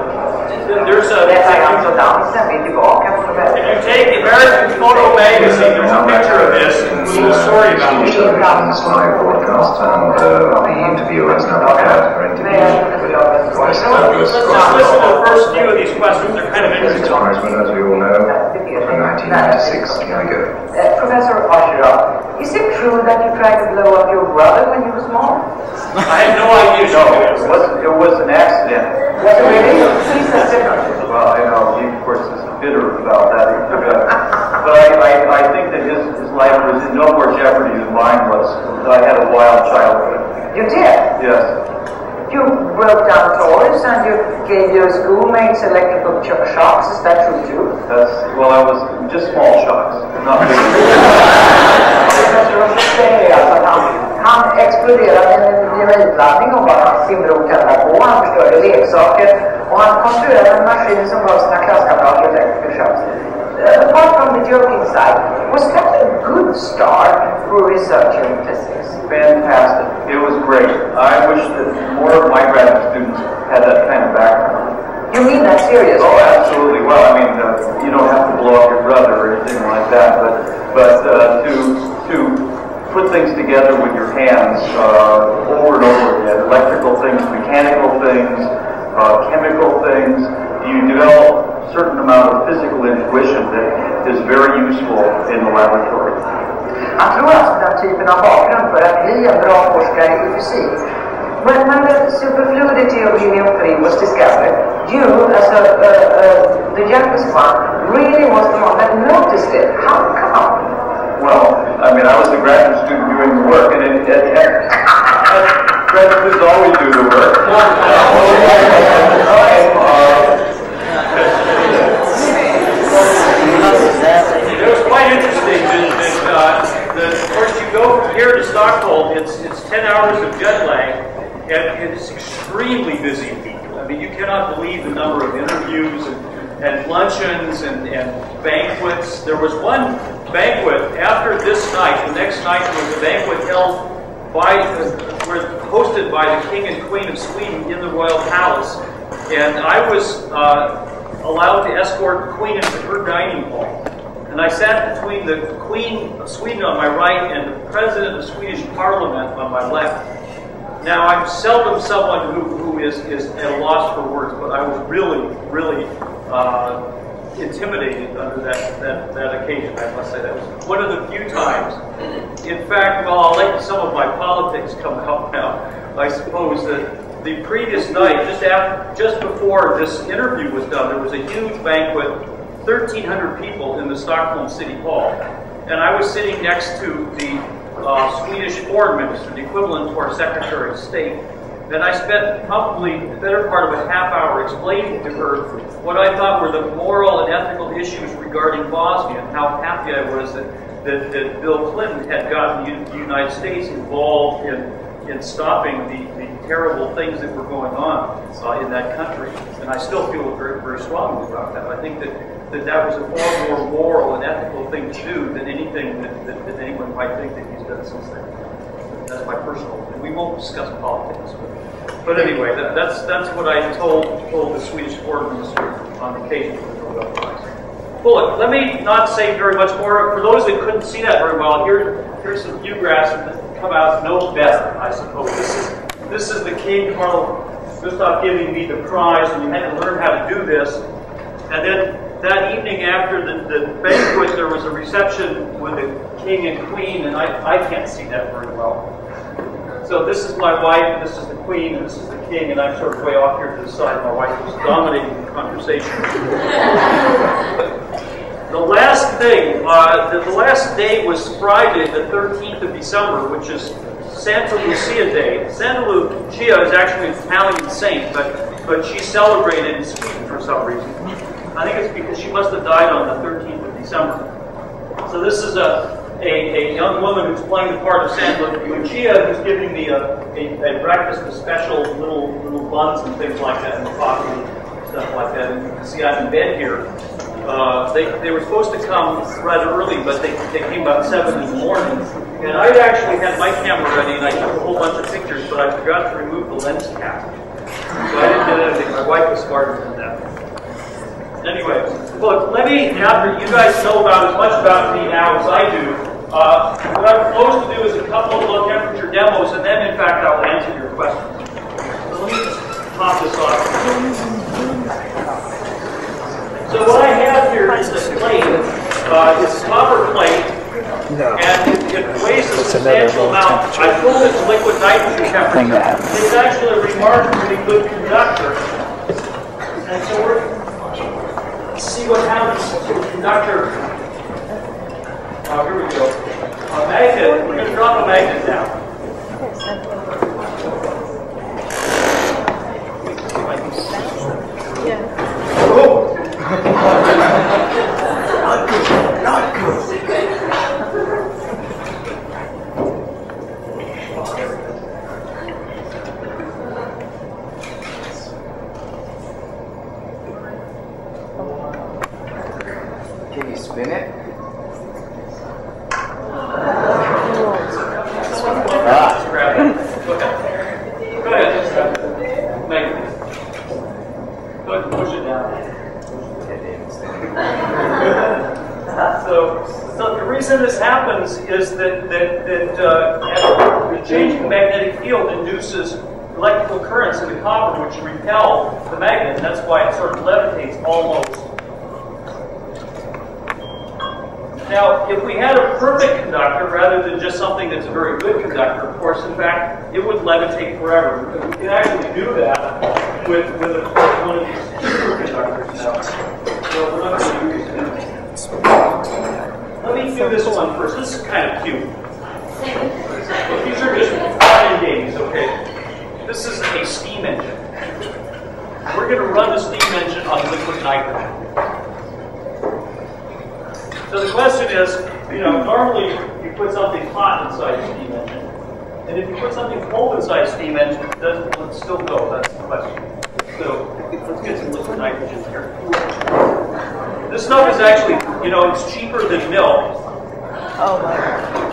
there's a, Detta är alltså dansen, vi är tillbaka på if you take the American Photo Magazine, there's a picture of this and a little story about Swedish it. television's live broadcast, and the interviewer has now prepared her interview with Let's Douglas listen to the first few of these questions. They're kind of Physics interesting. Prize winner, as we all know, from 1996. Here we go. Uh, Professor Osheroff, is it true that you tried to blow up your brother when he was small? I had no idea. No, it was, it was an accident. Was it really? Consider. Well, I know, he of course is bitter about that. (laughs) but I, I, I think that his, his life was in no more jeopardy than mine was. I had a wild childhood. You did? Yes. You broke down toys and you gave your schoolmates electrical ch- shocks, is that true too? That's, well, I was just small shocks, not big. Professor Osheroff säger alltså att han, exploderade en dynamitladdning och bara simror på, han förstörde leksaker och han konstruerade en maskin som gav sina klasskamrater electrical shocks. Uh, apart from the joking side, it was that a good start for researching in physics? Fantastic. It was great. I wish that more of my graduate students had that kind of background. You mean that seriously? Oh, absolutely. Well, I mean, uh, you don't have to blow up your brother or anything like that, but but uh, to to put things together with your hands uh, over and over again, electrical things, mechanical things, uh, chemical things, you develop a certain amount of physical intuition that is very useful in the laboratory. Han tror alltså den typen av bakgrund för att bli en bra forskare i fysik. When, when the superfluidity of helium-3 was discovered, you, as a, uh, uh, the youngest one, really was the one that noticed it. How come? Well, I mean, I was the graduate student doing the work, and it, it, it, graduate students always do the work. (laughs) It was quite interesting that, that, uh, that, of course, you go from here to Stockholm, it's, it's 10 hours of jet lag, and it's extremely busy week. I mean, you cannot believe the number of interviews and, and luncheons and, and banquets. There was one banquet after this night, the next night was a banquet held by, were hosted by the King and Queen of Sweden in the Royal Palace, and I was uh, allowed to escort the Queen into her dining hall. And I sat between the Queen of Sweden on my right and the President of the Swedish Parliament on my left. Now, I'm seldom someone who, who is, is at a loss for words, but I was really, really uh, intimidated under that, that, that occasion, I must say. That was one of the few times. In fact, well, I'll let some of my politics come out now. I suppose that the previous night, just after, just before this interview was done, there was a huge banquet, 1,300 people in the Stockholm City Hall, and I was sitting next to the uh, Swedish Foreign Minister, the equivalent to our Secretary of State, And I spent probably the better part of a half hour explaining to her what I thought were the moral and ethical issues regarding Bosnia and how happy I was that, that, that Bill Clinton had gotten the United States involved in, in stopping the, the terrible things that were going on uh, in that country. And I still feel very, very strongly about that. I think that, that that was a far more moral and ethical thing to do than anything that, that, that anyone might think that he's done since then. That's my personal. And we won't discuss politics. But, but anyway, that, that's that's what I told told the Swedish foreign minister on occasion for the Nobel Prize. Well, look, let me not say very much more. For those that couldn't see that very well, here here's some photographs that come out no better, I suppose. This is this is the King Carl Gustav giving me the prize, and you had to learn how to do this. And then that evening after the, the banquet, there was a reception with the king and queen, and I, I can't see that very well. So this is my wife, and this is the queen, and this is the king, and I'm sort of way off here to the side. My wife is dominating the conversation. the last thing, uh, the, the last day was Friday, the 13th of December, which is Santa Lucia Day. Santa Lucia is actually an Italian saint, but, but she's celebrated in Sweden for some reason. I think it's because she must have died on the 13th of December. So this is a, a, a young woman who's playing the part of Santa Lucia who's giving me a, a, a breakfast with special little little buns and things like that and coffee and stuff like that. And you can see I'm in bed here. Uh, they, they were supposed to come rather early, but they, they came about 7 in the morning. And I'd actually had my camera ready and I took a whole bunch of pictures, but I forgot to remove the lens cap. So I didn't get anything. My wife was smarter than that. Anyway, look, let me, after you guys know about as much about me now as I do, uh, what I'm supposed to do is a couple of low temperature demos, and then in fact I'll answer your questions. So let me just pop this off. So what I have here is a plate. Uh, it's a copper plate, No. and it, it weighs a substantial amount. I it to liquid nitrogen temperature. It's actually a remarkably good conductor. And so we're see what happens to a conductor. Oh, here we go. Oh, magnet. We're going to drop a magnet down. Oh. Can you spin it? Ah, Grab it. Go ahead. Go ahead. Just grab it. Magnet. Go ahead and push it down. So, so the reason this is that that that uh, the changing magnetic field induces electrical currents in the copper, which repel the magnet, and that's why it sort of levitates almost. Now, if we had a perfect conductor rather than just something that's a very good conductor, of course, in fact, it would levitate forever. Because We can actually do that with, with a, one of these superconductors now. So we're not going to use. Let me do this one first. This is kind of cute. But these are just fun games, okay? This is a steam engine. We're going to run the steam engine on liquid nitrogen. So the question is, you know, normally you put something hot inside a steam engine, and if you put something cold inside a steam engine, does it still go? That's the question. So let's get some liquid nitrogen here. This stuff is actually, you know, it's cheaper than milk. Oh my God.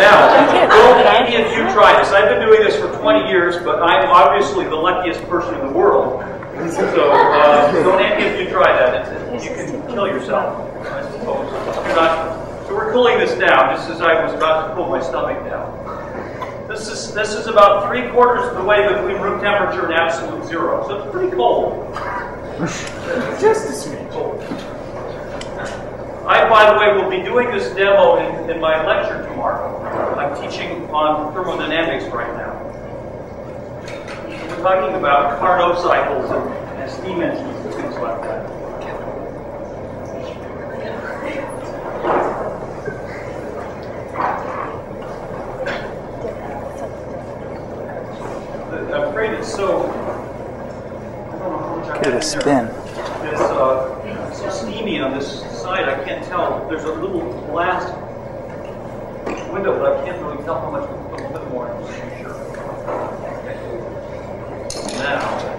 Now, don't any of you try this. I've been doing this for 20 years, but I'm obviously the luckiest person in the world. So uh, don't any of you try that. It's, you can kill yourself, I suppose. Not, so we're cooling this down, just as I was about to cool my stomach down. This is this is about three quarters of the way between room temperature and absolute zero, so it's pretty cold. (laughs) Just a smidge cold. I, by the way, will be doing this demo in, in my lecture tomorrow. I'm teaching on thermodynamics right now. We're talking about Carnot cycles and, and steam engines and things like that. So, Give it a spin. It's uh, so steamy on this side, I can't tell. There's a little glass window, but I can't really tell how much, a little bit more. Now,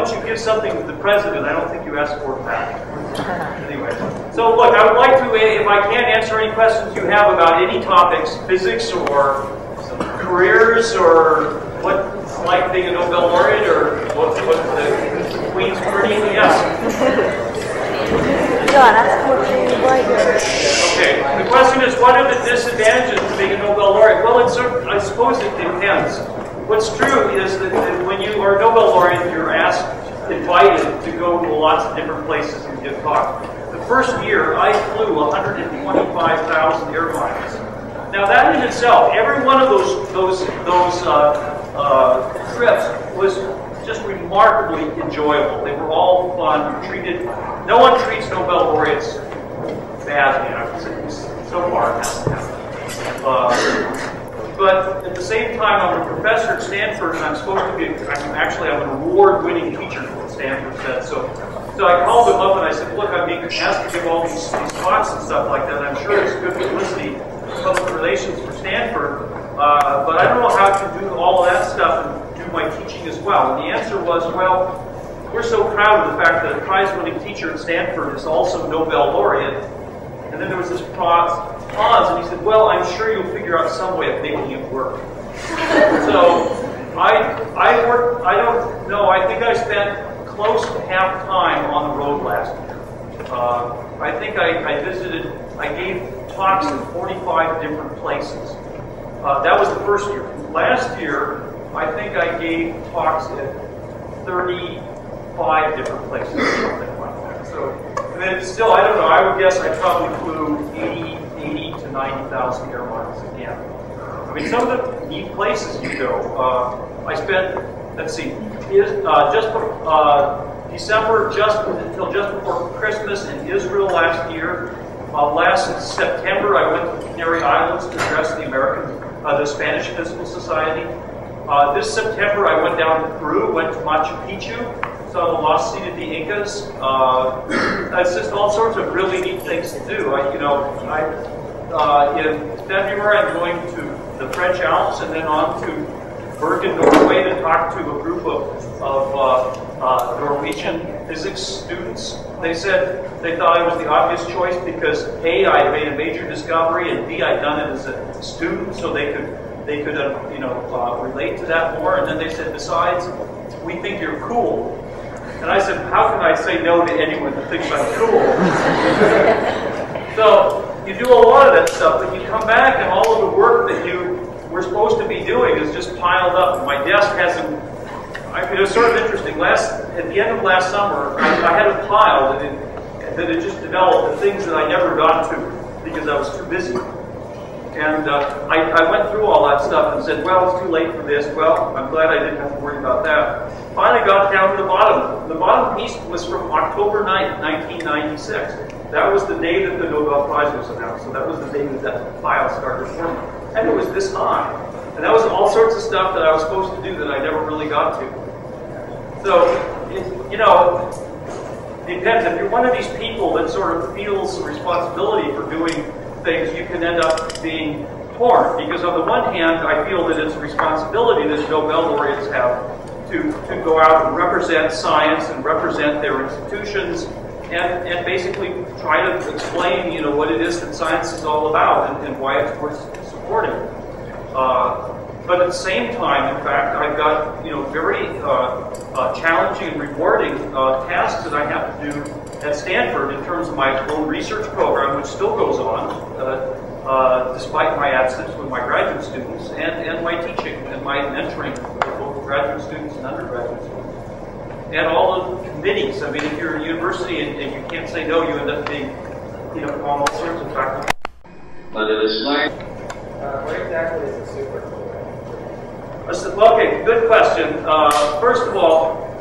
once you give something to the president, I don't think you ask for it back. Anyway, so look, I would like to, eh, if I can, answer any questions you have about any topics, physics or careers or what like being a Nobel laureate or what, what the Queen's pretty. Yes. God, like. okay. The question is, what are the disadvantages of being a Nobel laureate? Well, it's, I suppose it depends. What's true is that, when you are a invited to go to lots of different places and give talks. The first year, I flew 125,000 air miles. Now that in itself, every one of those those those uh, uh, trips was just remarkably enjoyable. They were all fun. Treated, no one treats Nobel laureates badly. I would say so far. Uh, but at the same time, I'm a professor at Stanford, and I'm supposed to be, I'm actually, I'm an award-winning teacher Stanford, said, so so I called him up and I said, look, I'm being asked to give all these, these talks and stuff like that. I'm sure it's good publicity, public relations for Stanford, uh, but I don't know how to do all of that stuff and do my teaching as well. And the answer was, well, we're so proud of the fact that a prize-winning teacher at Stanford is also Nobel laureate. And then there was this pause, pause, and he said, well, I'm sure you'll figure out some way of making it work. (laughs) so I, I worked, I don't know, I think I spent close to half time on the road last year. Uh, I think I, I, visited, I gave talks in 45 different places. Uh, that was the first year. Last year, I think I gave talks at 35 different places, something like that. So, and then still, I don't know, I would guess I probably flew 80, 80 to 90,000 air miles again. I mean, some of the neat places you go, uh, I spent, let's see, uh, just uh, December, just until just before Christmas in Israel last year. Uh, last September, I went to the Canary Islands to address the American, uh, the Spanish Physical Society. Uh, this September, I went down to Peru, went to Machu Picchu, saw the lost city of the Incas. Uh, it's just all sorts of really neat things to do. I, you know, I in February, I'm going to the French Alps and then on to Bergen, Norway to talk to a group of, of uh, uh, Norwegian physics students. They said they thought I was the obvious choice because A, I had made a major discovery, and B, I'd done it as a student, so they could they could uh, you know uh, relate to that more. And then they said, besides, we think you're cool. And I said, how can I say no to anyone that thinks I'm cool? (laughs) so you do a lot of that stuff, but you come back and all of the work that you we're supposed to be doing is just piled up. My desk hasn't. I, it was sort of interesting. Last at the end of last summer, I, I had a pile that it, it just developed the things that I never got to because I was too busy. And uh, I, I, went through all that stuff and said, well, it's too late for this. Well, I'm glad I didn't have to worry about that. Finally got down to the bottom. The bottom piece was from October 9th, 1996. That was the day that the Nobel Prize was announced. So that was the day that that pile started forming and it was this high. And that was all sorts of stuff that I was supposed to do that I never really got to. So, you know, depends. If you're one of these people that sort of feels responsibility for doing things, you can end up being torn. Because on the one hand, I feel that it's a responsibility that Nobel laureates have to, to go out and represent science and represent their institutions and, and basically try to explain, you know, what it is that science is all about and, and why it's worth Uh, but at the same time, in fact, I've got you know very uh, uh, challenging and rewarding uh, tasks that I have to do at Stanford in terms of my own research program, which still goes on uh, despite my absence with my graduate students, and, and my teaching and my mentoring of both graduate students and undergraduate students and all the committees. I mean, if you're a university and, and, you can't say no, you end up being, you know, on all sorts of faculty. Under this slide. Uh, what exactly is a superfluid? Okay, good question. Uh, first of all,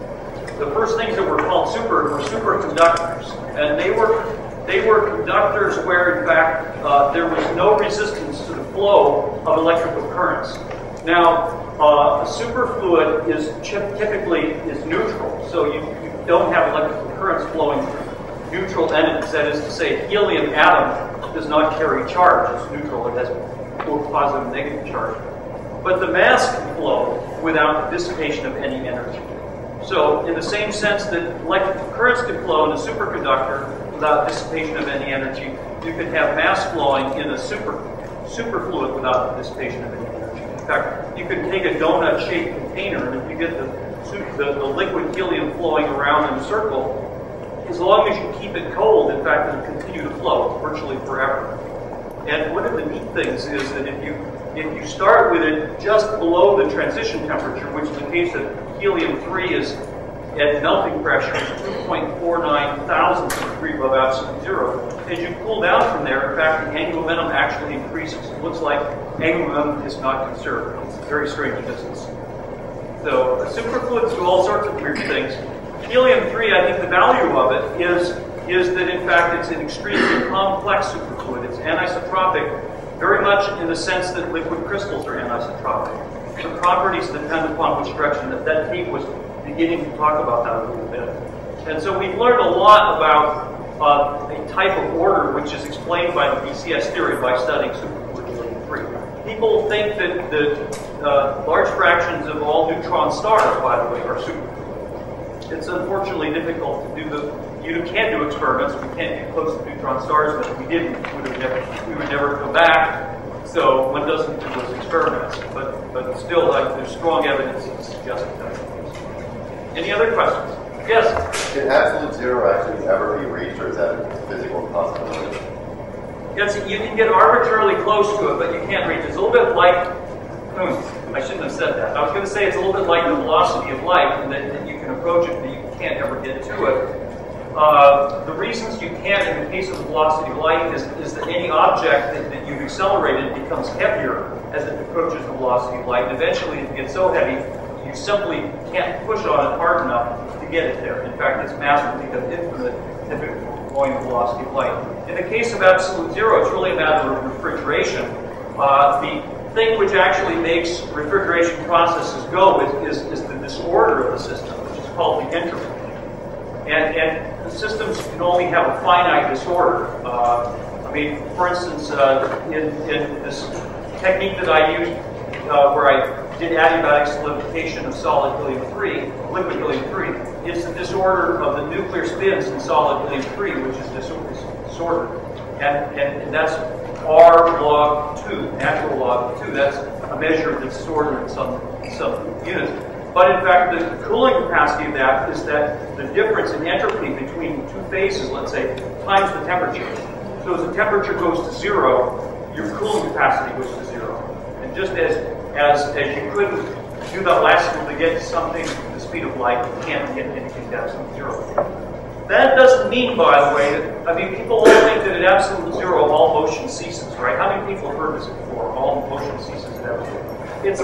the first things that were called super were superconductors, and they were they were conductors where, in fact, uh, there was no resistance to the flow of electrical currents. Now, uh, a superfluid is typically is neutral, so you, you don't have electrical currents flowing through neutral entities. That is to say, helium atom does not carry charge; it's neutral. It has and negative charge. But the mass can flow without dissipation of any energy. So, in the same sense that electrical currents can flow in a superconductor without dissipation of any energy, you can have mass flowing in a super superfluid without dissipation of any energy In fact, you can take a donut-shaped container, and if you get the, the, the liquid helium flowing around in a circle, as long as you keep it cold, in fact, it'll continue to flow virtually forever. And one of the neat things is that if you if you start with it just below the transition temperature, which in the case of helium-3 is at melting pressure is 2.49 thousandths of a degree above absolute zero. As you cool down from there, in fact, the angular momentum actually increases. It looks like angular momentum is not conserved. It's very strange distance. So superfluids do all sorts of weird things. Helium-3, I think the value of it is, is that in fact it's an extremely complex superfluid. It's anisotropic, very much in the sense that liquid crystals are anisotropic. The properties depend upon which direction. That, that tape was beginning to talk about that a little bit. And so we've learned a lot about uh, a type of order which is explained by the BCS theory by studying superfluid helium-3. People think that the uh, large fractions of all neutron stars, by the way, are superfluid. It's unfortunately difficult to do the. You can't do experiments. We can't get close to neutron stars, but if we didn't, we would never, we would never go back. So one doesn't do those experiments. But but still, like, there's strong evidence to suggest that. Any other questions? Yes. Can absolute zero actually ever be reached, or is that a physical possibility? Yes, you can get arbitrarily close to it, but you can't reach it. It's a little bit like, hmm, I shouldn't have said that. I was going to say it's a little bit like the velocity of light, and that, that you can approach it, but you can't ever get to it. Uh, the reasons you can't in the case of the velocity of light is, is that any object that, that you've accelerated becomes heavier as it approaches the velocity of light. And eventually it gets so heavy, you simply can't push on it hard enough to get it there. In fact, its mass will become infinite if it were going the velocity of light. In the case of absolute zero, it's really a matter of refrigeration. Uh, the thing which actually makes refrigeration processes go is, is, is the disorder of the system, which is called the entropy. And, and systems can only have a finite disorder. Uh, I mean, for instance, uh, in, in this technique that I used uh, where I did adiabatic solidification of solid helium-3, liquid helium-3, it's the disorder of the nuclear spins in solid helium-3, which is disordered. And, and, and that's R log 2, natural log 2. That's a measure of the disorder in some, some units. But in fact, the cooling capacity of that is that the difference in entropy between two phases, let's say, times the temperature. So as the temperature goes to zero, your cooling capacity goes to zero. And just as as, as you couldn't do that last one to get something the speed of light, you can't get anything down to zero. That doesn't mean, by the way, that, I mean, people all think that at absolute zero, all motion ceases, right? How many people have heard this before? All motion ceases at absolute. zero. It's,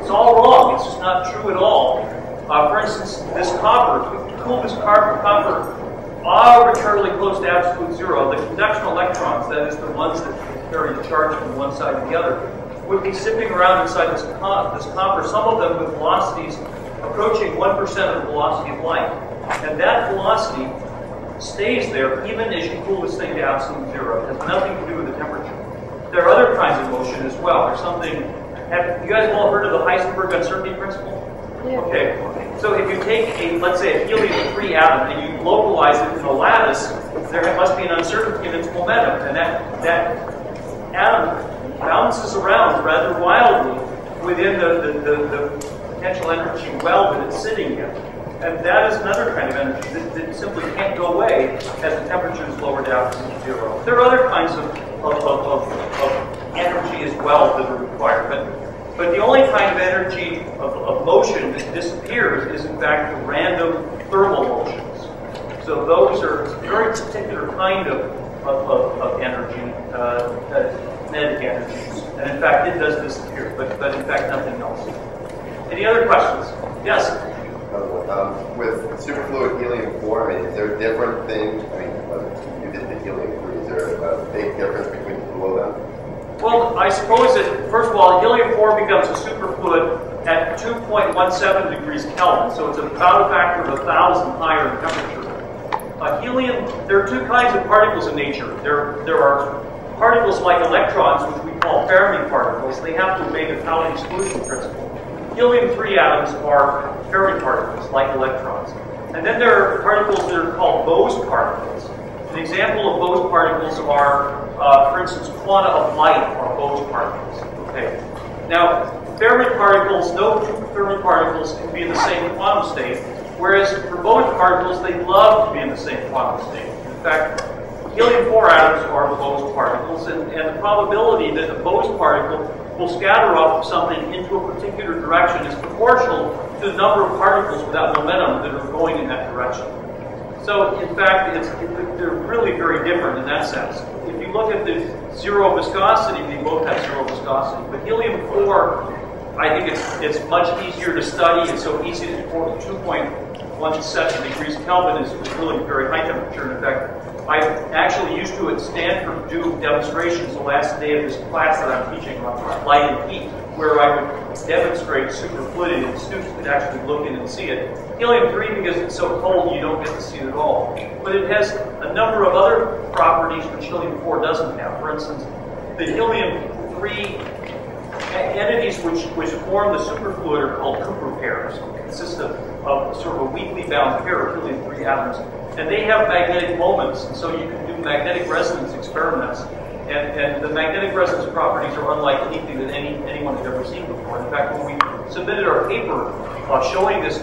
it's all wrong. It's just not true at all. Uh, for instance, this copper, if we cool this copper, copper arbitrarily close to absolute zero, the conduction electrons, that is the ones that carry the charge from one side to the other, would be zipping around inside this, this copper, some of them with velocities approaching 1% of the velocity of light. And that velocity stays there even as you cool this thing to absolute zero. It has nothing to do with the temperature. There are other kinds of motion as well. There's something, have you guys all heard of the Heisenberg uncertainty principle? Yeah. Okay. So if you take a, let's say, a helium-3 atom and you localize it in a lattice, there must be an uncertainty in its momentum. And that, that atom bounces around rather wildly within the, the, the, the potential energy well that it's sitting in. And that is another kind of energy that, that, simply can't go away as the temperature is lowered down to zero. There are other kinds of, of, of, of energy as well that are required, but, but the only kind of energy of, of motion that disappears is in fact the random thermal motions. So those are a very particular kind of, of, of, of energy uh, kinetic energies. And in fact, it does disappear, but, but in fact, nothing else. Any other questions? Yes? Um, with superfluid helium-4, I mean, is there different things? I mean, you did the helium-3. Is there a big difference between the two of them? Well, I suppose that, first of all, helium-4 becomes a superfluid at 2.17 degrees Kelvin, so it's about a factor of a thousand higher in temperature. Uh, helium, there are two kinds of particles in nature. There, there are particles like electrons, which we call Fermi particles, they have to obey the Pauli exclusion principle. Helium-3 atoms are Fermi particles, like electrons. And then there are particles that are called Bose particles. An example of Bose particles are, uh, for instance, quanta of light are Bose particles. Okay. Now, Fermi particles, no two Fermi particles can be in the same quantum state, whereas for Bose particles, they love to be in the same quantum state. In fact, Helium-4 atoms are Bose particles, and, and the probability that a Bose particle will scatter off of something into a particular direction is proportional to the number of particles with that momentum that are going in that direction. So, in fact, it, they're really very different in that sense. If you look at the zero viscosity, they both have zero viscosity, but helium-4 I think it's, it's much easier to study. It's so easy to report 2.17 degrees Kelvin is, is really very high temperature. In fact, I actually used to at Stanford do demonstrations the last day of this class that I'm teaching on light and heat, where I would demonstrate superfluidity and students could actually look in and see it. Helium-3, because it's so cold, you don't get to see it at all. But it has a number of other properties which helium-4 doesn't have. For instance, the helium-3 entities which, which form the superfluid are called Cooper pairs. It consists of, of sort of a weakly bound pair of helium-3 atoms. And they have magnetic moments, and so you can do magnetic resonance experiments. And, and the magnetic resonance properties are unlike anything that any, anyone had ever seen before. In fact, when we submitted our paper uh, showing this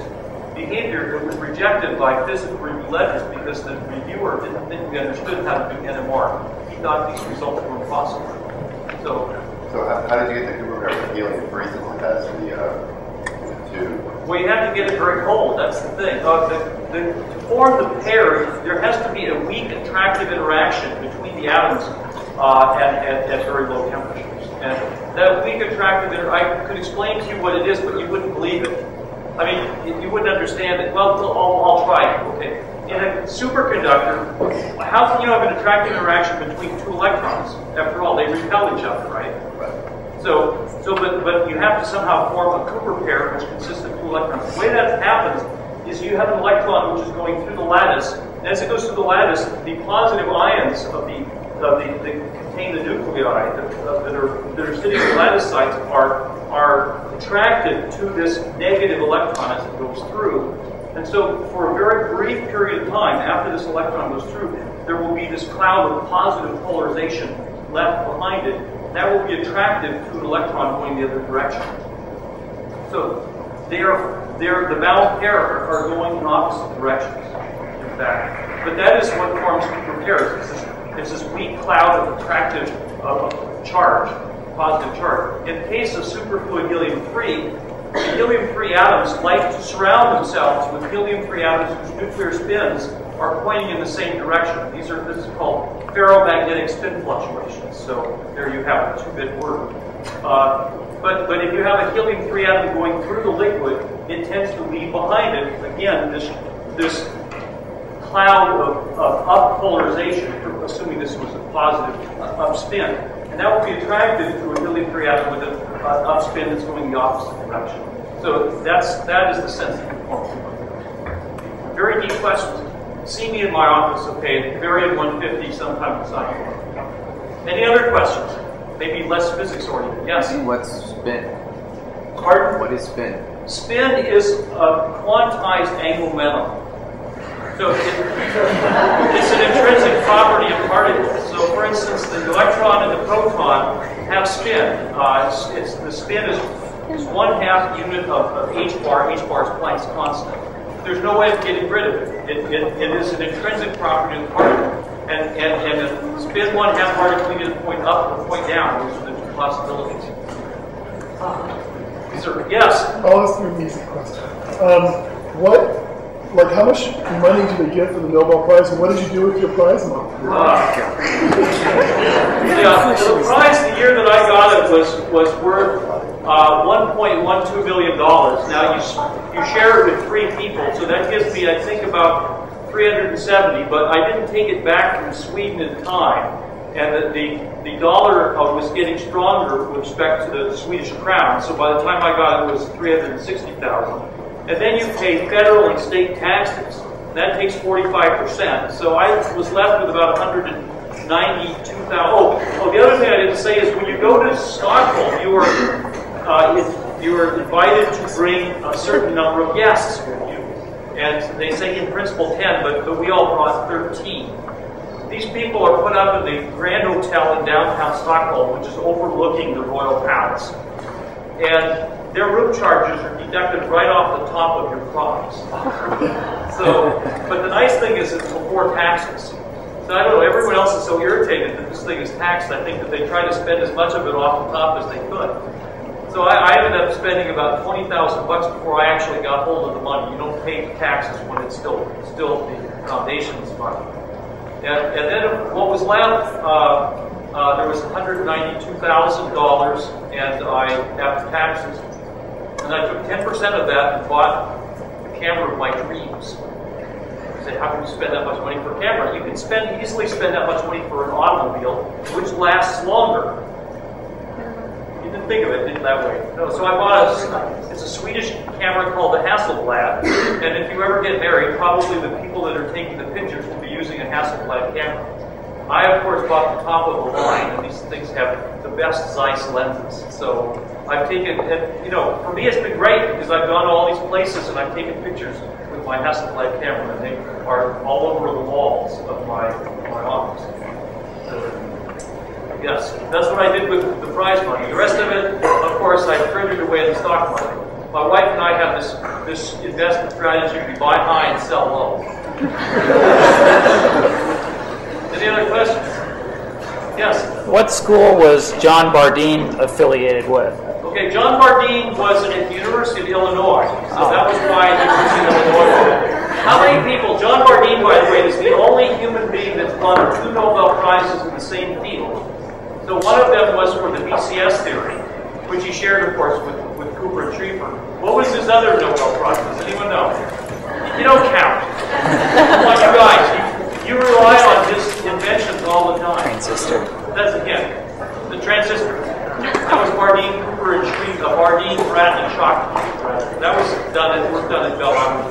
behavior, it was rejected by physical review letters because the reviewer didn't think we understood how to do NMR. He thought these results were impossible. So so how, how did you get the with helium it has the uh, two? Well, you have to get it very cold. That's the thing. Uh, the, the, to form the pair, there has to be a weak attractive interaction between the atoms uh, at, at, at, very low temperatures. And that weak attractive interaction, I could explain to you what it is, but you wouldn't believe it. I mean, you wouldn't understand it. Well, I'll, I'll try. Okay. In a superconductor, how can you have an attractive interaction between two electrons? After all, they repel each other, right? So, so but, but you have to somehow form a Cooper pair which consists of two electrons. The way that happens is you have an electron which is going through the lattice. As it goes through the lattice, the positive ions of the, of the that contain the nuclei that, uh, that, are, that are sitting sites are, are attracted to this negative electron as it goes through. And so for a very brief period of time, after this electron goes through, there will be this cloud of positive polarization left behind it that will be attractive to an electron going the other direction. So they are, they're, the valence pair are going in opposite directions, in fact. But that is what forms Cooper pairs. It's this, weak cloud of attractive uh, charge, positive charge. In case of superfluid helium-3, the helium-3 atoms like to surround themselves with helium-3 atoms whose nuclear spins are pointing in the same direction. These are this is called ferromagnetic spin fluctuations. So there you have a two-bit word. Uh, but, but if you have a helium-3 atom going through the liquid, it tends to leave behind it, again, this, this cloud of, of up polarization, assuming this was a positive uh, up spin. And that will be attracted to a helium-3 atom with an uh, up spin that's going the opposite direction. So that's, that is the sense of conformity. Very deep questions see me in my office, okay, Varian 150 sometime this afternoon. Any other questions? Maybe less physics oriented. Yes? What's spin? Pardon? What is spin? Spin is a quantized angular momentum. So it, it's an intrinsic property of particles. So for instance, the electron and the proton have spin. Uh, it's, it's, the spin is, is one half unit of, of h bar. h bar is Planck's constant there's no way of getting rid of it. It, it, it is an intrinsic property of the particle. And, and, and the spin one half particle either point up or point down. Those are the two possibilities. Sir, yes? I'll ask you an easy question. Um, what, like, how much money did they get for the Nobel Prize, and what did you do with your prize money? Uh, (laughs) yeah, the prize the year that I got it was was worth uh, $1.12 billion. Now, you, you share it with three people, so that gives me, I think, about 370, but I didn't take it back from Sweden in time. And the, the, the dollar uh, was getting stronger with respect to the Swedish crown, so by the time I got it, it was 360000 And then you pay federal and state taxes. That takes 45%. So I was left with about 192,000. Oh, oh, the other thing I didn't say is when you go to Stockholm, you are uh, you are invited to bring a certain number of guests with you. And they say in principle 10, but, but we all brought 13. These people are put up in the Grand Hotel in downtown Stockholm, which is overlooking the Royal Palace. And their room charges are deducted right off the top of your prize. (laughs) so, but the nice thing is it's before taxes. So I don't know, everyone else is so irritated that this thing is taxed, I think that they try to spend as much of it off the top as they could. So I, I, ended up spending about twenty thousand bucks before I actually got hold of the money. You don't pay taxes when it's still still the foundation's money. And, and then what was left, uh, uh, there was one hundred ninety-two thousand dollars, and I after taxes and I took 10% of that and bought the camera of my dreams. I said, how can you spend that much money for a camera? You can spend easily spend that much money for an automobile, which lasts longer. You didn't think of it didn't that way. No, so I bought a, it's a Swedish camera called the Hasselblad, and if you ever get married, probably the people that are taking the pictures will be using a Hasselblad camera. I, of course, bought the top of the line, and these things have the best Zeiss lenses. So I've taken, and, you know, for me it's been great because I've gone to all these places and I've taken pictures with my Hasselblad camera, and they are all over the walls of my, my office. So, yes, that's what I did with the prize money. The rest of it, of course, I printed away in the stock market. My wife and I have this, this investment strategy. We buy high and sell low. (laughs) Any other questions? Yes. What school was John Bardeen affiliated with? Okay, John Bardeen was at the University of Illinois, so that was why he was in Illinois. How many people? John Bardeen, by the way, is the only human being that's won two Nobel Prizes in the same field. So one of them was for the BCS theory, which he shared, of course, with, with Cooper and Schrieffer. What was his other Nobel Prize? Does anyone know? You don't count. Come on, you guys. You, you rely on his inventions all the time. Transistor. That's again the transistor. That was Bardeen, Cooper, and Schrieffer. Uh, Bardeen, Brattain, and Shockley. That was done at work done at Bell Labs.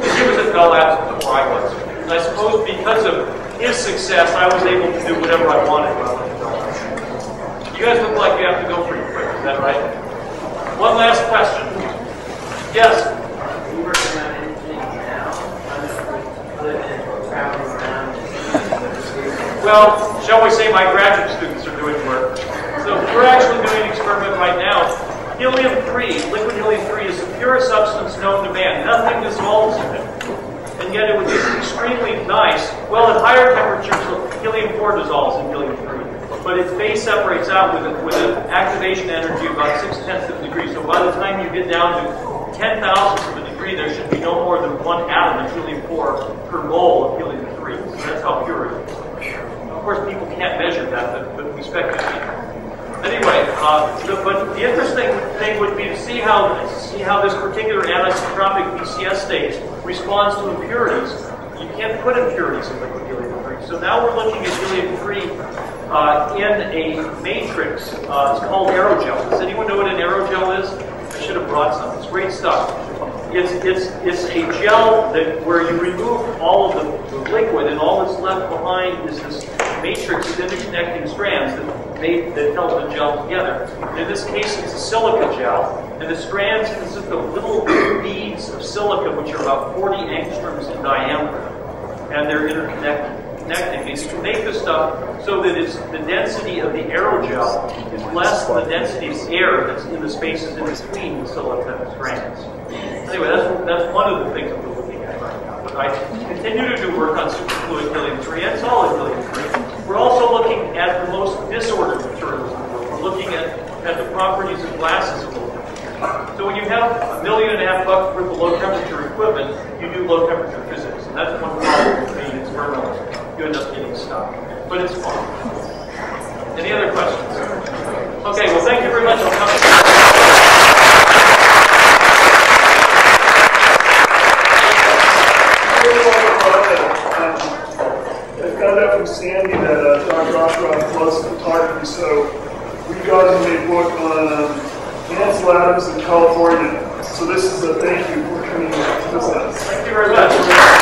He was at Bell Labs before I was. And I suppose because of his success, I was able to do whatever I wanted while I was at Bell Labs. You guys look like you have to go pretty quick. Is that right? One last question. Yes. You working on anything now? Other than traveling around? Well, shall we say my graduate students are doing work. So we're actually doing an experiment right now. Helium-3, liquid helium-3 is the purest substance known to man. Nothing dissolves in it. And yet it would be extremely nice. Well, at higher temperatures, helium-4 dissolves in helium-3. But its phase separates out with, a, with an activation energy of about 6 tenths of a degree. So by the time you get down to 10 thousandths of a degree, there should be no more than one atom of helium-4 per mole of helium-3. So that's how pure it is. Of course, people can't measure that, but, but we speculate. Anyway, uh, but the interesting thing would be to see how see how this particular anisotropic BCS state responds to impurities. You can't put impurities in liquid helium-3. So now we're looking at helium-3 uh, in a matrix. Uh, it's called aerogel. Does anyone know what an aerogel is? I should have brought some. It's great stuff. It's, it's, it's a gel that where you remove all of the, the liquid and all that's left behind is this matrix of interconnecting strands that, made, that held the gel together. In this case, it's a silica gel, and the strands consist of little beads of silica which are about 40 angstroms in diameter, and they're interconnected. You can make the stuff so that it's, the density of the aerogel is less than the density of air that's in the spaces in between the silica strands. Anyway, that's, that's one of the things that we're looking at right now. But I continue to do work on superfluid helium-3 and solid helium-3. We're also looking at the most disordered materials in the world. We're looking at, at the properties of glasses. So when you have a million and a half bucks worth of low temperature equipment, you do low temperature physics. And that's one problem with being experimental. You end up getting stuck. But it's fun. Any other questions? Okay, well thank you very much for coming. Sandy uh. Photography, so we got him a book on um, Ansel Adams in California. So this is a thank you for coming to us. Thank you very much.